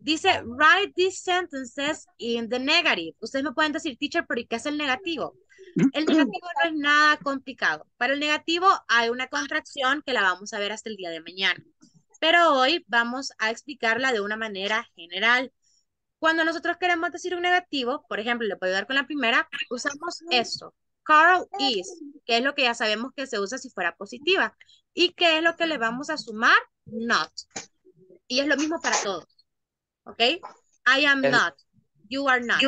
S1: Dice, write these sentences in the negative. Ustedes me pueden decir, teacher, pero ¿y qué es el negativo? El negativo no es nada complicado. Para el negativo hay una contracción que la vamos a ver hasta el día de mañana. Pero hoy vamos a explicarla de una manera general. Cuando nosotros queremos decir un negativo, por ejemplo, le puedo dar con la primera, usamos esto. Carl is, que es lo que ya sabemos que se usa si fuera positiva. ¿Y qué es lo que le vamos a sumar? Not. Y es lo mismo para todos. ¿Ok? I am not. You are not.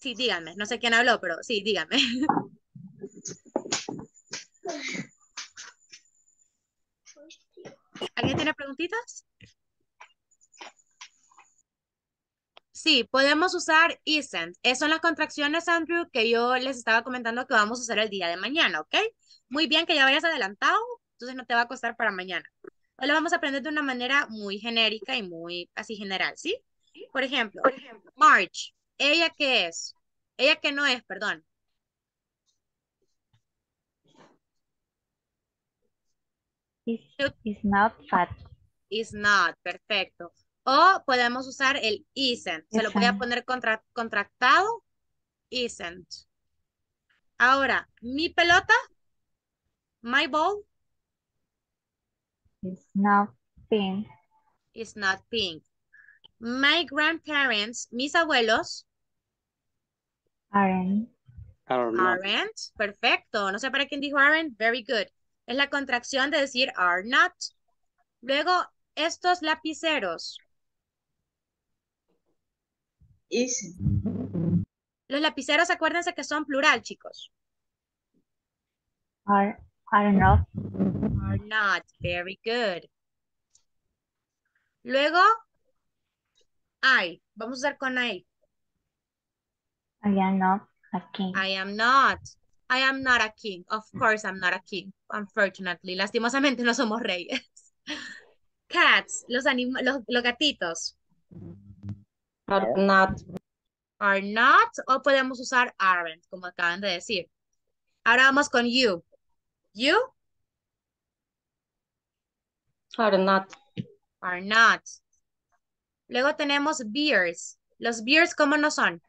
S1: Sí, díganme. No sé quién habló, pero sí, dígame. ¿Alguien tiene preguntitas? Sí, podemos usar isn't. Esas son las contracciones, Andrew, que yo les estaba comentando que vamos a usar el día de mañana, ¿ok? Muy bien que ya vayas adelantado, entonces no te va a costar para mañana. Hoy lo vamos a aprender de una manera muy genérica y muy así general, ¿sí? Por ejemplo, March, ¿ella qué es? Ella que no es, perdón.
S7: Is, not fat.
S1: Is not, perfecto. O podemos usar el isn't. Se lo voy a poner contra, contractado. Isn't. Ahora, mi pelota. My ball
S7: Is not pink.
S1: is not pink. My grandparents, mis abuelos,
S7: Aren't.
S8: Are not.
S1: aren't. Perfecto. No sé para quién dijo aren't. Very good. Es la contracción de decir are not. Luego, estos lapiceros.
S15: Is.
S1: Los lapiceros, acuérdense que son plural, chicos.
S7: Are, are not.
S1: Not. Very good. Luego, I. Vamos a usar con I.
S7: I am not a king.
S1: I am not. I am not a king. Of course I'm not a king. Unfortunately. Lastimosamente no somos reyes. Cats. Los, los, los gatitos.
S4: Are not.
S1: Are not. O podemos usar aren't, como acaban de decir. Ahora vamos con you. You
S4: Are not.
S1: are not. Luego tenemos beers. Los beers, ¿cómo no son?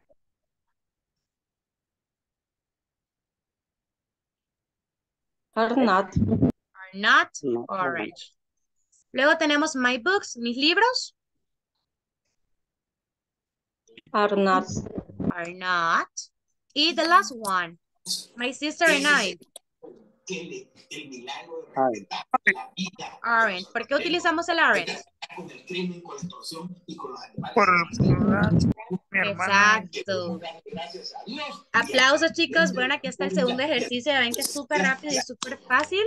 S4: Are not.
S1: Are not
S8: Not
S1: orange. Luego tenemos my books, mis libros.
S4: Are not.
S1: Are not. Y the last one, my sister and I
S8: Are.
S1: aren't. ¿Por qué utilizamos el aren't?
S12: Por plural. Mi hermana.
S1: Exacto. Aplausos, chicos. Bueno, aquí está el segundo ejercicio. Ya ven que es súper rápido y súper fácil.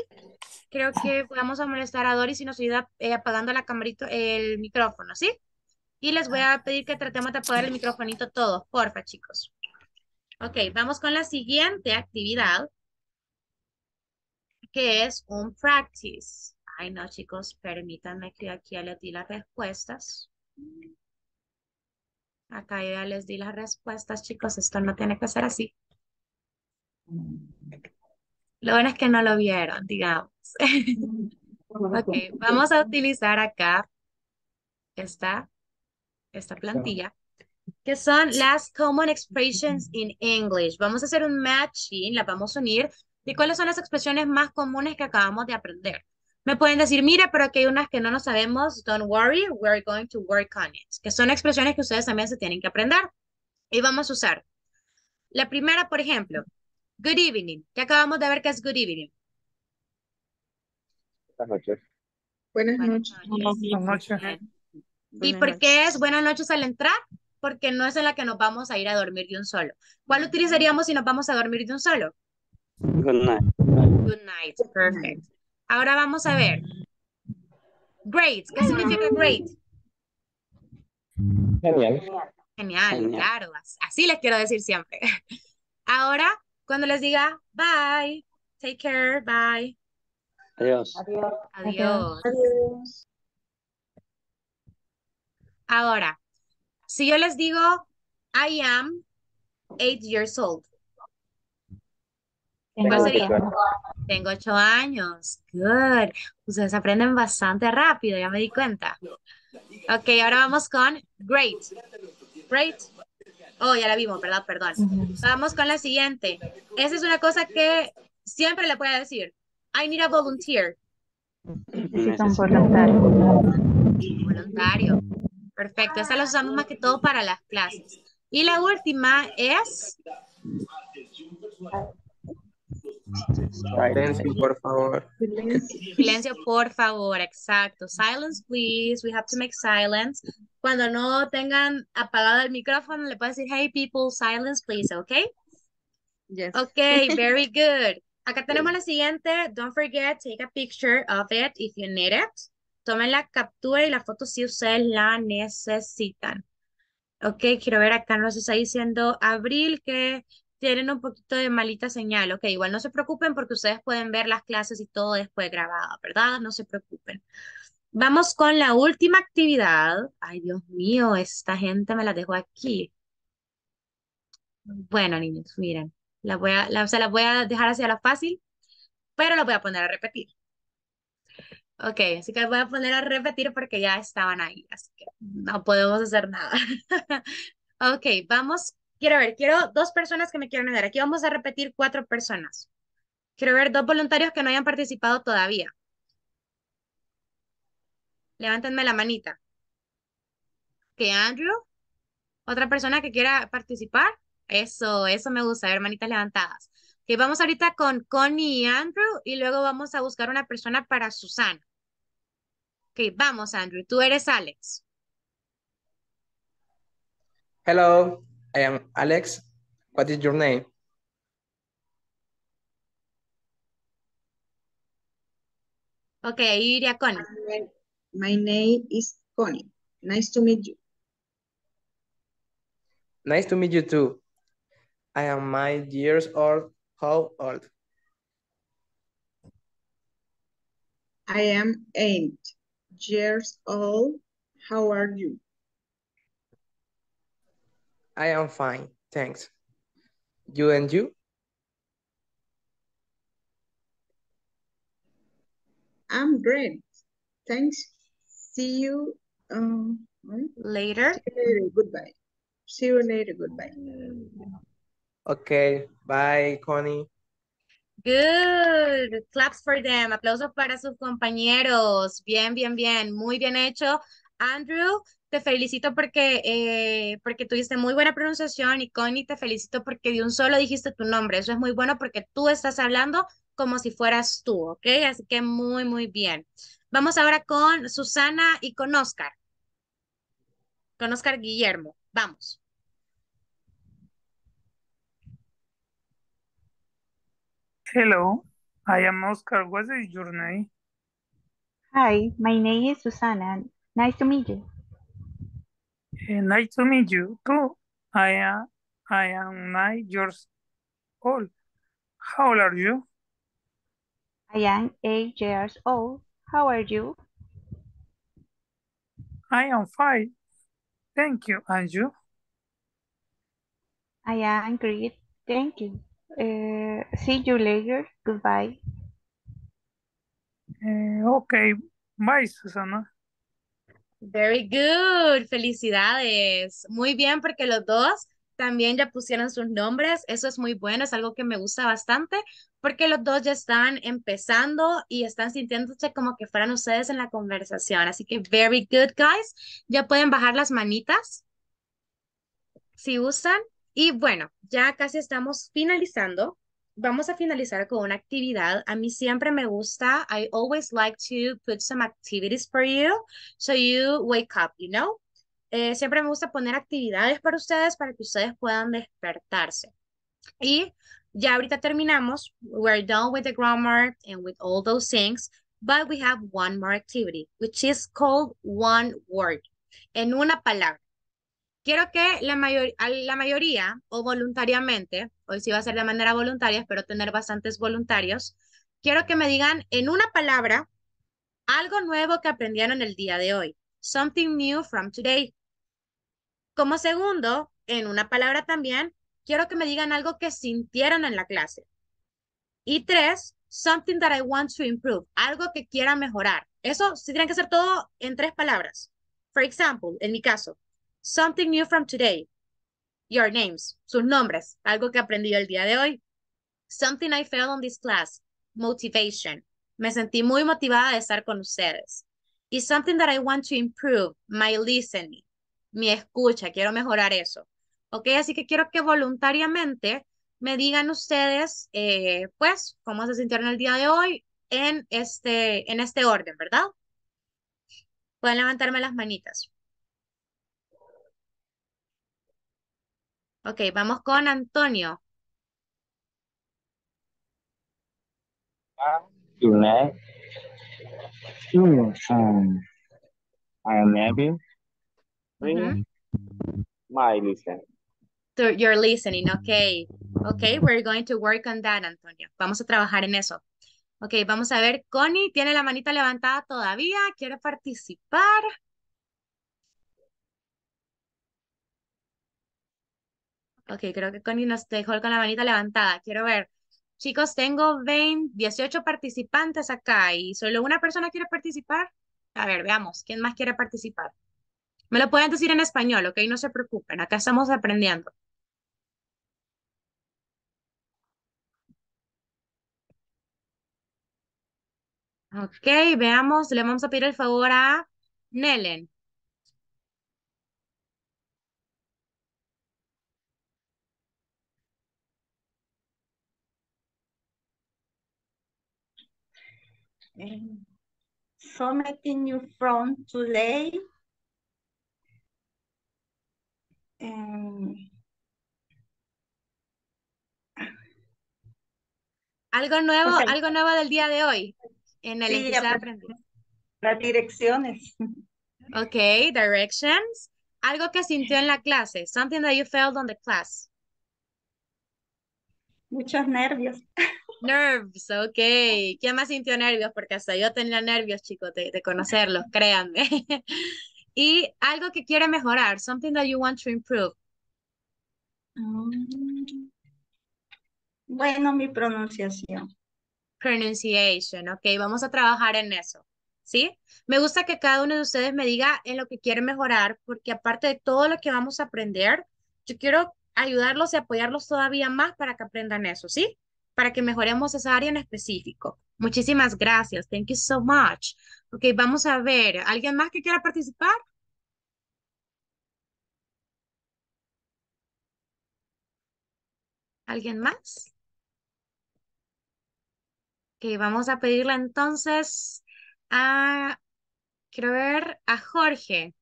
S1: Creo que vamos a molestar a Doris si nos ayuda eh, apagando la camarita, el micrófono, ¿sí? Y les voy a pedir que tratemos de apagar el microfonito todos, porfa, chicos. Ok, vamos con la siguiente actividad, que es un practice. Ay, no, chicos, permítanme que aquí ya les di las respuestas. Acá ya les di las respuestas, chicos. Esto no tiene que ser así. Lo bueno es que no lo vieron, digamos. Ok, vamos a utilizar acá esta, esta plantilla, que son las Common Expressions in English. Vamos a hacer un matching, las vamos a unir. ¿Y cuáles son las expresiones más comunes que acabamos de aprender? Me pueden decir, mira, pero aquí hay unas que no nos sabemos. Don't worry, we're going to work on it. Que son expresiones que ustedes también se tienen que aprender. Y vamos a usar. La primera, por ejemplo, good evening. Que acabamos de ver que es good evening.
S2: Buenas noches.
S15: Buenas
S1: Buenas
S15: noches.
S12: Buenas noches.
S1: ¿Y por qué es buenas noches al entrar? Porque no es en la que nos vamos a ir a dormir de un solo. ¿Cuál utilizaríamos si nos vamos a dormir de un solo?
S8: Good night.
S1: Good night. Perfect. Ahora vamos a ver. Great. ¿Qué significa great?
S2: Genial.
S1: Genial,
S8: Genial.
S1: claro. as- Así les quiero decir siempre. Ahora, cuando les diga bye, take care, bye,
S8: Adiós.
S4: Adiós.
S1: adiós.
S15: Adiós.
S1: Ahora, si yo les digo I am eight years old, ¿cuál sería?
S7: ocho.
S1: Tengo ocho años. Good. Ustedes aprenden bastante rápido, ya me di cuenta. Ok, ahora vamos con great. Great. Oh, ya la vimos, ¿verdad? Perdón. Vamos con la siguiente. Esa es una cosa que siempre le puedo decir. I need a volunteer.
S7: Necesito un voluntario.
S1: Voluntario. Perfecto. Esa la usamos más que todo para las clases. Y la última es
S14: Silencio, por favor.
S1: silencio, por favor. Exacto. Silence, please. We have to make silence. Cuando no tengan apagado el micrófono, le puedes decir, hey people, silence, please, ¿ok?
S10: Yes.
S1: Ok, very good. Acá tenemos la siguiente. Don't forget, take a picture of it if you need it. Tomen la captura y la foto si ustedes la necesitan. Ok, quiero ver acá nos está diciendo Abril que tienen un poquito de malita señal. Ok, igual no se preocupen porque ustedes pueden ver las clases y todo después grabado, ¿verdad? No se preocupen. Vamos con la última actividad. Ay, Dios mío, esta gente me la dejó aquí. Bueno, niños, miren, la voy a, la, se las voy a dejar hacia la fácil, pero la voy a poner a repetir. Ok, así que voy a poner a repetir porque ya estaban ahí, así que no podemos hacer nada. Ok, vamos. Quiero ver, quiero dos personas que me quieran ayudar. Aquí vamos a repetir cuatro personas. Quiero ver dos voluntarios que no hayan participado todavía. Levántenme la manita. Ok, Andrew. Otra persona que quiera participar. Eso, eso me gusta, ver manitas levantadas. Ok, vamos ahorita con Connie y Andrew y luego vamos a buscar una persona para Susana. Ok, vamos Andrew, tú eres Alex.
S14: Hello, I am Alex. What is your name?
S1: Ok, ahí iría Connie.
S15: My name is Connie. Nice to meet you.
S14: Nice to meet you too. I am nine years old. How old?
S15: I am eight years old. How are you?
S14: I am fine, thanks. You and you?
S15: I'm great. Thanks. See you um,
S1: later.
S15: See you later. Goodbye. See you later. Goodbye.
S14: Okay, bye, Connie.
S1: Good. Claps for them. Aplausos para sus compañeros. Bien, bien, bien. Muy bien hecho. Andrew, te felicito porque, eh, porque tuviste muy buena pronunciación y Connie, te felicito porque de un solo dijiste tu nombre. Eso es muy bueno porque tú estás hablando como si fueras tú, ¿ok? Así que muy, muy bien. Vamos ahora con Susana y con Oscar. Con Oscar Guillermo. Vamos.
S12: Hello, I am Oscar. What is your name?
S7: Hi, my name is Susana. Nice to meet you.
S12: Nice to meet you too. I am I am nine years old. How old are you?
S7: I am eight years old. How are you?
S12: I am fine. Thank you. And you?
S7: I am great. Thank you. Uh, see you later. Goodbye.
S12: Uh, okay. Bye, Susana.
S1: Very good. Felicidades. Muy bien porque los dos también ya pusieron sus nombres. Eso es muy bueno, es algo que me gusta bastante porque los dos ya están empezando y están sintiéndose como que fueran ustedes en la conversación. Así que very good, guys. Ya pueden bajar las manitas si gustan. Y bueno, ya casi estamos finalizando. Vamos a finalizar con una actividad. A mí siempre me gusta. I always like to put some activities for you so you wake up, you know? Eh, siempre me gusta poner actividades para ustedes para que ustedes puedan despertarse. Y ya ahorita terminamos. We're done with the grammar and with all those things. But we have one more activity, which is called one word. En una palabra. Quiero que la, mayor, la mayoría o voluntariamente, hoy sí va a ser de manera voluntaria, espero tener bastantes voluntarios, quiero que me digan en una palabra algo nuevo que aprendieron el día de hoy. Something new from today. Como segundo, en una palabra también, quiero que me digan algo que sintieron en la clase. Y tres, something that I want to improve, algo que quiera mejorar. Eso sí tiene que ser todo en tres palabras. For example, en mi caso, something new from today. Your names, sus nombres, algo que aprendí el día de hoy. Something I felt on this class, motivation. Me sentí muy motivada de estar con ustedes. Y something that I want to improve, my listening, mi escucha, quiero mejorar eso. ¿Ok? Así que quiero que voluntariamente me digan ustedes, eh, pues, cómo se sintieron el día de hoy en este, en este orden, ¿verdad? Pueden levantarme las manitas. Ok, vamos con Antonio.
S2: Um, I am.
S1: Ujú.
S2: my listening.
S1: To your listening, okay. Okay, we're going to work on that, Antonio. Vamos a trabajar en eso. Ok, vamos a ver. Connie tiene la manita levantada todavía. ¿Quiere participar? Ok, creo que Connie nos dejó con la manita levantada. Quiero ver. Chicos, tengo 20, 18 participantes acá y solo una persona quiere participar. A ver, veamos. ¿Quién más quiere participar? Me lo pueden decir en español, ok, no se preocupen. Acá estamos aprendiendo. Ok, veamos, le vamos a pedir el favor a Nelen.
S13: Something new from today. Um,
S1: Algo nuevo,
S13: Ok.
S1: algo nuevo del día de hoy en el
S13: Sí, las direcciones.
S1: Ok, directions. Algo que sintió en la clase. Something that you felt on the class.
S13: Muchos nervios.
S1: Nerves, ok. ¿Quién más sintió nervios? Porque hasta yo tenía nervios, chicos, de, de conocerlos, créanme. Y algo que quiere mejorar. Something that you want to improve.
S13: Mm. Bueno, mi pronunciación.
S1: Pronunciation, ok. Vamos a trabajar en eso. ¿Sí? Me gusta que cada uno de ustedes me diga en lo que quiere mejorar, porque aparte de todo lo que vamos a aprender, yo quiero ayudarlos y apoyarlos todavía más para que aprendan eso, ¿sí? Para que mejoremos esa área en específico. Muchísimas gracias. Thank you so much. Ok, vamos a ver. ¿Alguien más que quiera participar? ¿Alguien más? Ok, vamos a pedirle entonces a, quiero ver, a Jorge.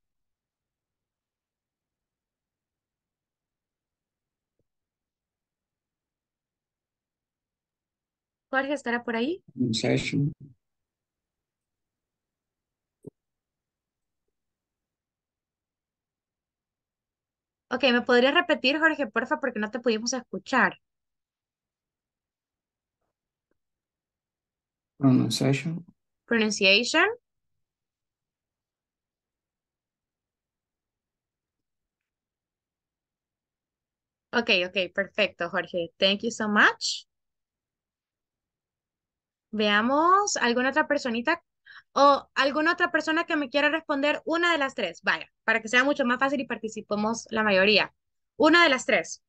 S1: Jorge, ¿estará por ahí?
S11: Pronunciation.
S1: Ok, ¿me podrías repetir, Jorge, porfa, porque no te pudimos escuchar?
S11: Pronunciation.
S1: Pronunciation. Ok, ok, perfecto, Jorge. Thank you so much. Veamos, ¿alguna otra personita o alguna otra persona que me quiera responder una de las tres? Vaya, para que sea mucho más fácil y participemos la mayoría. Una de las tres.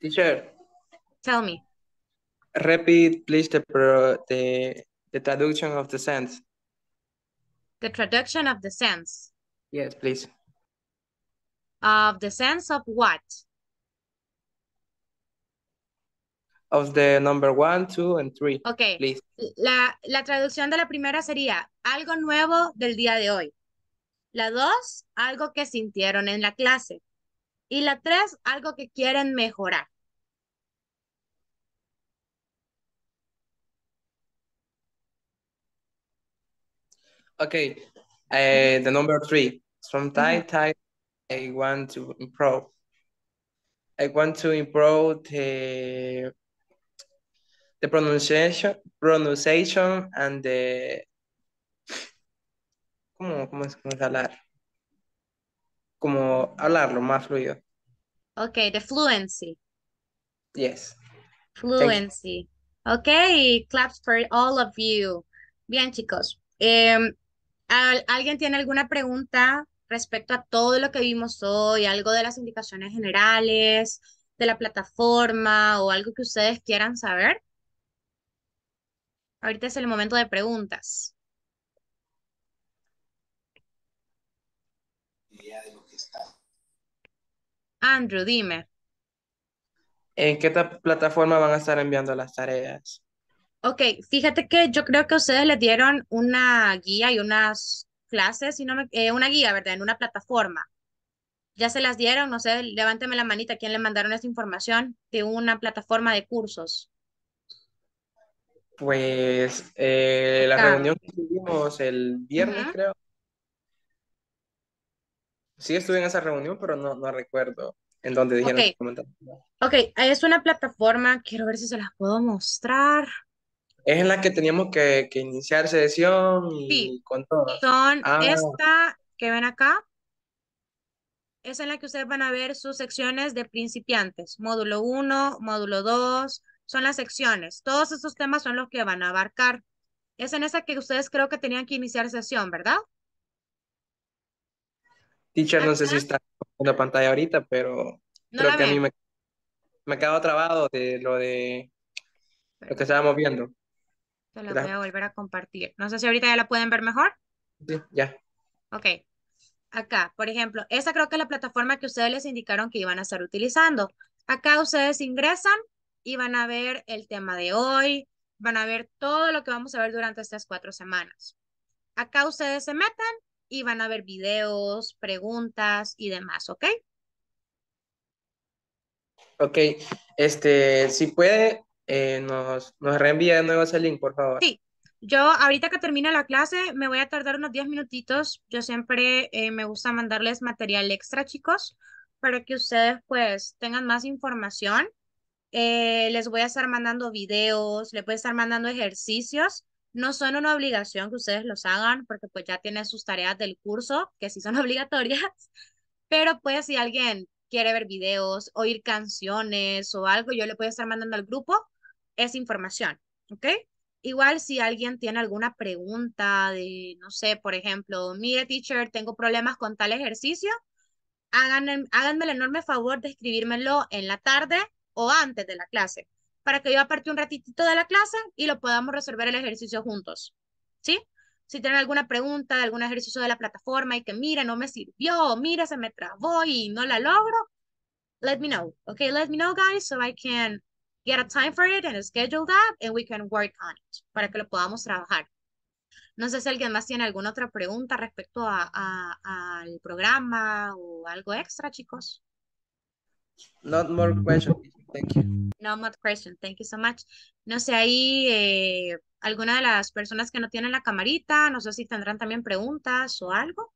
S14: Teacher,
S1: Tell me.
S14: repeat please the, pro- the, the traduction of the sentence.
S1: The traduction of the sense.
S14: Yes, please.
S1: Of the sense of what?
S14: Of the number one, two, and three,
S1: Ok.
S14: please.
S1: La, la traducción de la primera sería algo nuevo del día de hoy. La dos, algo que sintieron en la clase. Y la tres, algo que quieren mejorar.
S14: Okay, uh, the number three. From time time, I want to improve. I want to improve the the pronunciation, pronunciation and the ¿cómo, cómo es, cómo es hablar? Como hablarlo más fluido.
S1: Ok, the fluency.
S14: Yes.
S1: Fluency. Ok, claps for all of you. Bien, chicos. Em, ¿al- ¿Alguien tiene alguna pregunta respecto a todo lo que vimos hoy? ¿Algo de las indicaciones generales, de la plataforma o algo que ustedes quieran saber? Ahorita es el momento de preguntas. Andrew, dime.
S14: ¿En qué ta- plataforma van a estar enviando las tareas?
S1: Ok, fíjate que yo creo que ustedes les dieron una guía y unas clases, si no me- eh, una guía, ¿verdad? En una plataforma. ¿Ya se las dieron? No sé, levánteme la manita, ¿quién le mandaron esta información de una plataforma de cursos?
S14: Pues eh, la reunión que tuvimos el viernes, creo. Sí estuve en esa reunión, pero no, no recuerdo en dónde dijeron
S1: Ok.
S14: que comentar.
S1: Ok, es una plataforma, quiero ver si se las puedo mostrar.
S14: Es en la que teníamos que, que iniciar sesión
S1: Sí.
S14: y con todo.
S1: Son
S14: Ah,
S1: esta que ven acá, es en la que ustedes van a ver sus secciones de principiantes. Módulo 1, módulo 2, son las secciones. Todos estos temas son los que van a abarcar. Es en esa que ustedes creo que tenían que iniciar sesión, ¿verdad?
S14: teacher, no sé si está en la pantalla ahorita, pero
S1: No
S14: creo
S1: la
S14: que a mí me, me quedado trabado de lo de lo que estábamos viendo.
S1: Las
S14: Gra-
S1: voy a volver a compartir. No sé si ahorita ya la pueden ver mejor.
S14: Sí, ya.
S1: Ok. Acá, por ejemplo, esta creo que es la plataforma que ustedes les indicaron que iban a estar utilizando. Acá ustedes ingresan y van a ver el tema de hoy, van a ver todo lo que vamos a ver durante estas cuatro semanas. Acá ustedes se meten y van a ver videos, preguntas y demás, ¿ok?
S14: Ok, este, si puede, eh, nos, nos reenvía de nuevo ese link, por favor.
S1: Sí, yo ahorita que termine la clase me voy a tardar unos 10 minutitos. Yo siempre eh, me gusta mandarles material extra, chicos, para que ustedes pues tengan más información. Eh, les voy a estar mandando videos, les voy a estar mandando ejercicios. No son una obligación que ustedes los hagan porque pues ya tienen sus tareas del curso, que sí son obligatorias. Pero pues si alguien quiere ver videos, oír canciones o algo, yo le puedo estar mandando al grupo esa información, ¿ok? Igual si alguien tiene alguna pregunta de, no sé, por ejemplo, mire, teacher, tengo problemas con tal ejercicio, hagan, háganme el enorme favor de escribírmelo en la tarde o antes de la clase, para que yo aparte un ratitito de la clase y lo podamos resolver el ejercicio juntos, ¿sí? Si tienen alguna pregunta de algún ejercicio de la plataforma y que mira, no me sirvió, mira, se me trabó y no la logro, let me know. Okay, let me know, guys, so I can get a time for it and schedule that and we can work on it para que lo podamos trabajar. No sé si alguien más tiene alguna otra pregunta respecto a, a- al programa o algo extra, chicos.
S14: Not more questions. Thank you.
S1: No more question. Thank you so much. No sé, ahí eh, alguna de las personas que no tienen la camarita, no sé si tendrán también preguntas o algo.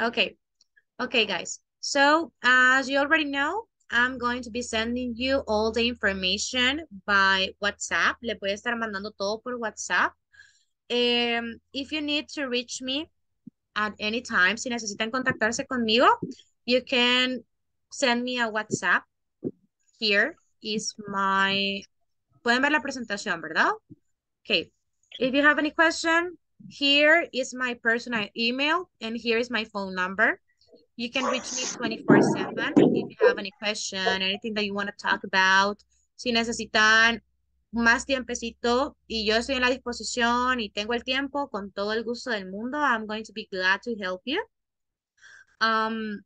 S1: Okay. Okay, guys. So, as you already know, I'm going to be sending you all the information by WhatsApp. Le voy a estar mandando todo por WhatsApp. Um, if you need to reach me at any time, si necesitan contactarse conmigo, you can send me a WhatsApp. Here is my... Pueden ver la presentación, ¿verdad? Okay. If you have any question, here is my personal email and here is my phone number. You can reach me 24/7 if you have any question, anything that you want to talk about. Si necesitan más tiempecito y yo estoy en la disposición y tengo el tiempo con todo el gusto del mundo, I'm going to be glad to help you. Um,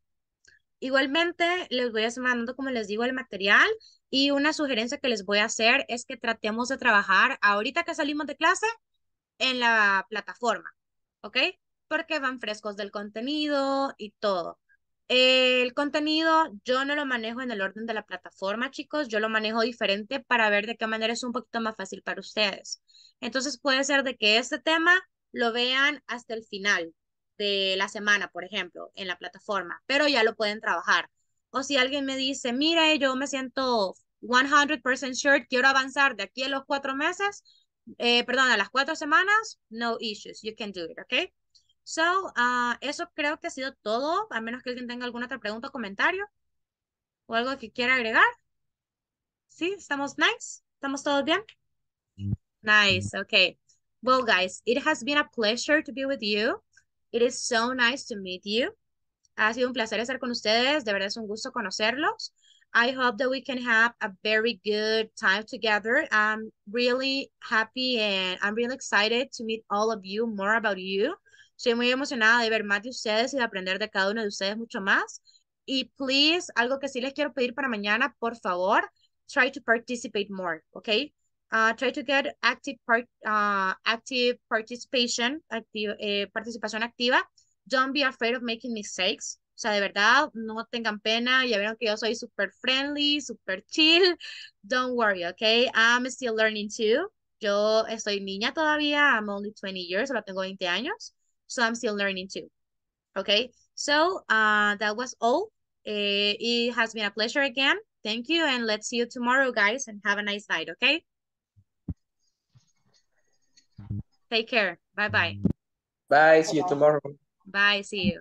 S1: igualmente, les voy a estar mandando, como les digo, el material y una sugerencia que les voy a hacer es que tratemos de trabajar ahorita que salimos de clase en la plataforma, ¿ok? Porque van frescos del contenido y todo. El contenido yo no lo manejo en el orden de la plataforma, chicos. Yo lo manejo diferente para ver de qué manera es un poquito más fácil para ustedes. Entonces puede ser de que este tema lo vean hasta el final de la semana, por ejemplo, en la plataforma, pero ya lo pueden trabajar. O si alguien me dice, mire, yo me siento 100% sure, quiero avanzar de aquí a los cuatro meses, eh, perdón, a las cuatro semanas, no issues, you can do it, ¿ok? So, ah, eso creo que ha sido todo, a menos que alguien tenga alguna otra pregunta o comentario o algo que quiera agregar. ¿Sí? ¿Estamos nice? ¿Estamos todos bien? Nice, okay. Well, guys, it has been a pleasure to be with you. It is so nice to meet you. Ha sido un placer estar con ustedes, de verdad es un gusto conocerlos. I hope that we can have a very good time together. I'm really happy and I'm really excited to meet all of you, more about you. Estoy muy emocionada de ver más de ustedes y de aprender de cada uno de ustedes mucho más. Y please, algo que sí les quiero pedir para mañana, por favor, try to participate more, okay? Uh, try to get active part, uh, active participation, active, eh, participación activa. Don't be afraid of making mistakes. O sea, de verdad, no tengan pena. Ya vieron que yo soy super friendly, super chill. Don't worry, okay? I'm still learning too. Yo estoy niña todavía. I'm only 20 years. Solo tengo 20 años. So I'm still learning too. Okay. So uh, that was all. Uh, it has been a pleasure again. Thank you. And let's see you tomorrow, guys. And have a nice night. Okay. Take care. Bye-bye.
S14: Bye. See you tomorrow.
S1: Bye. See you.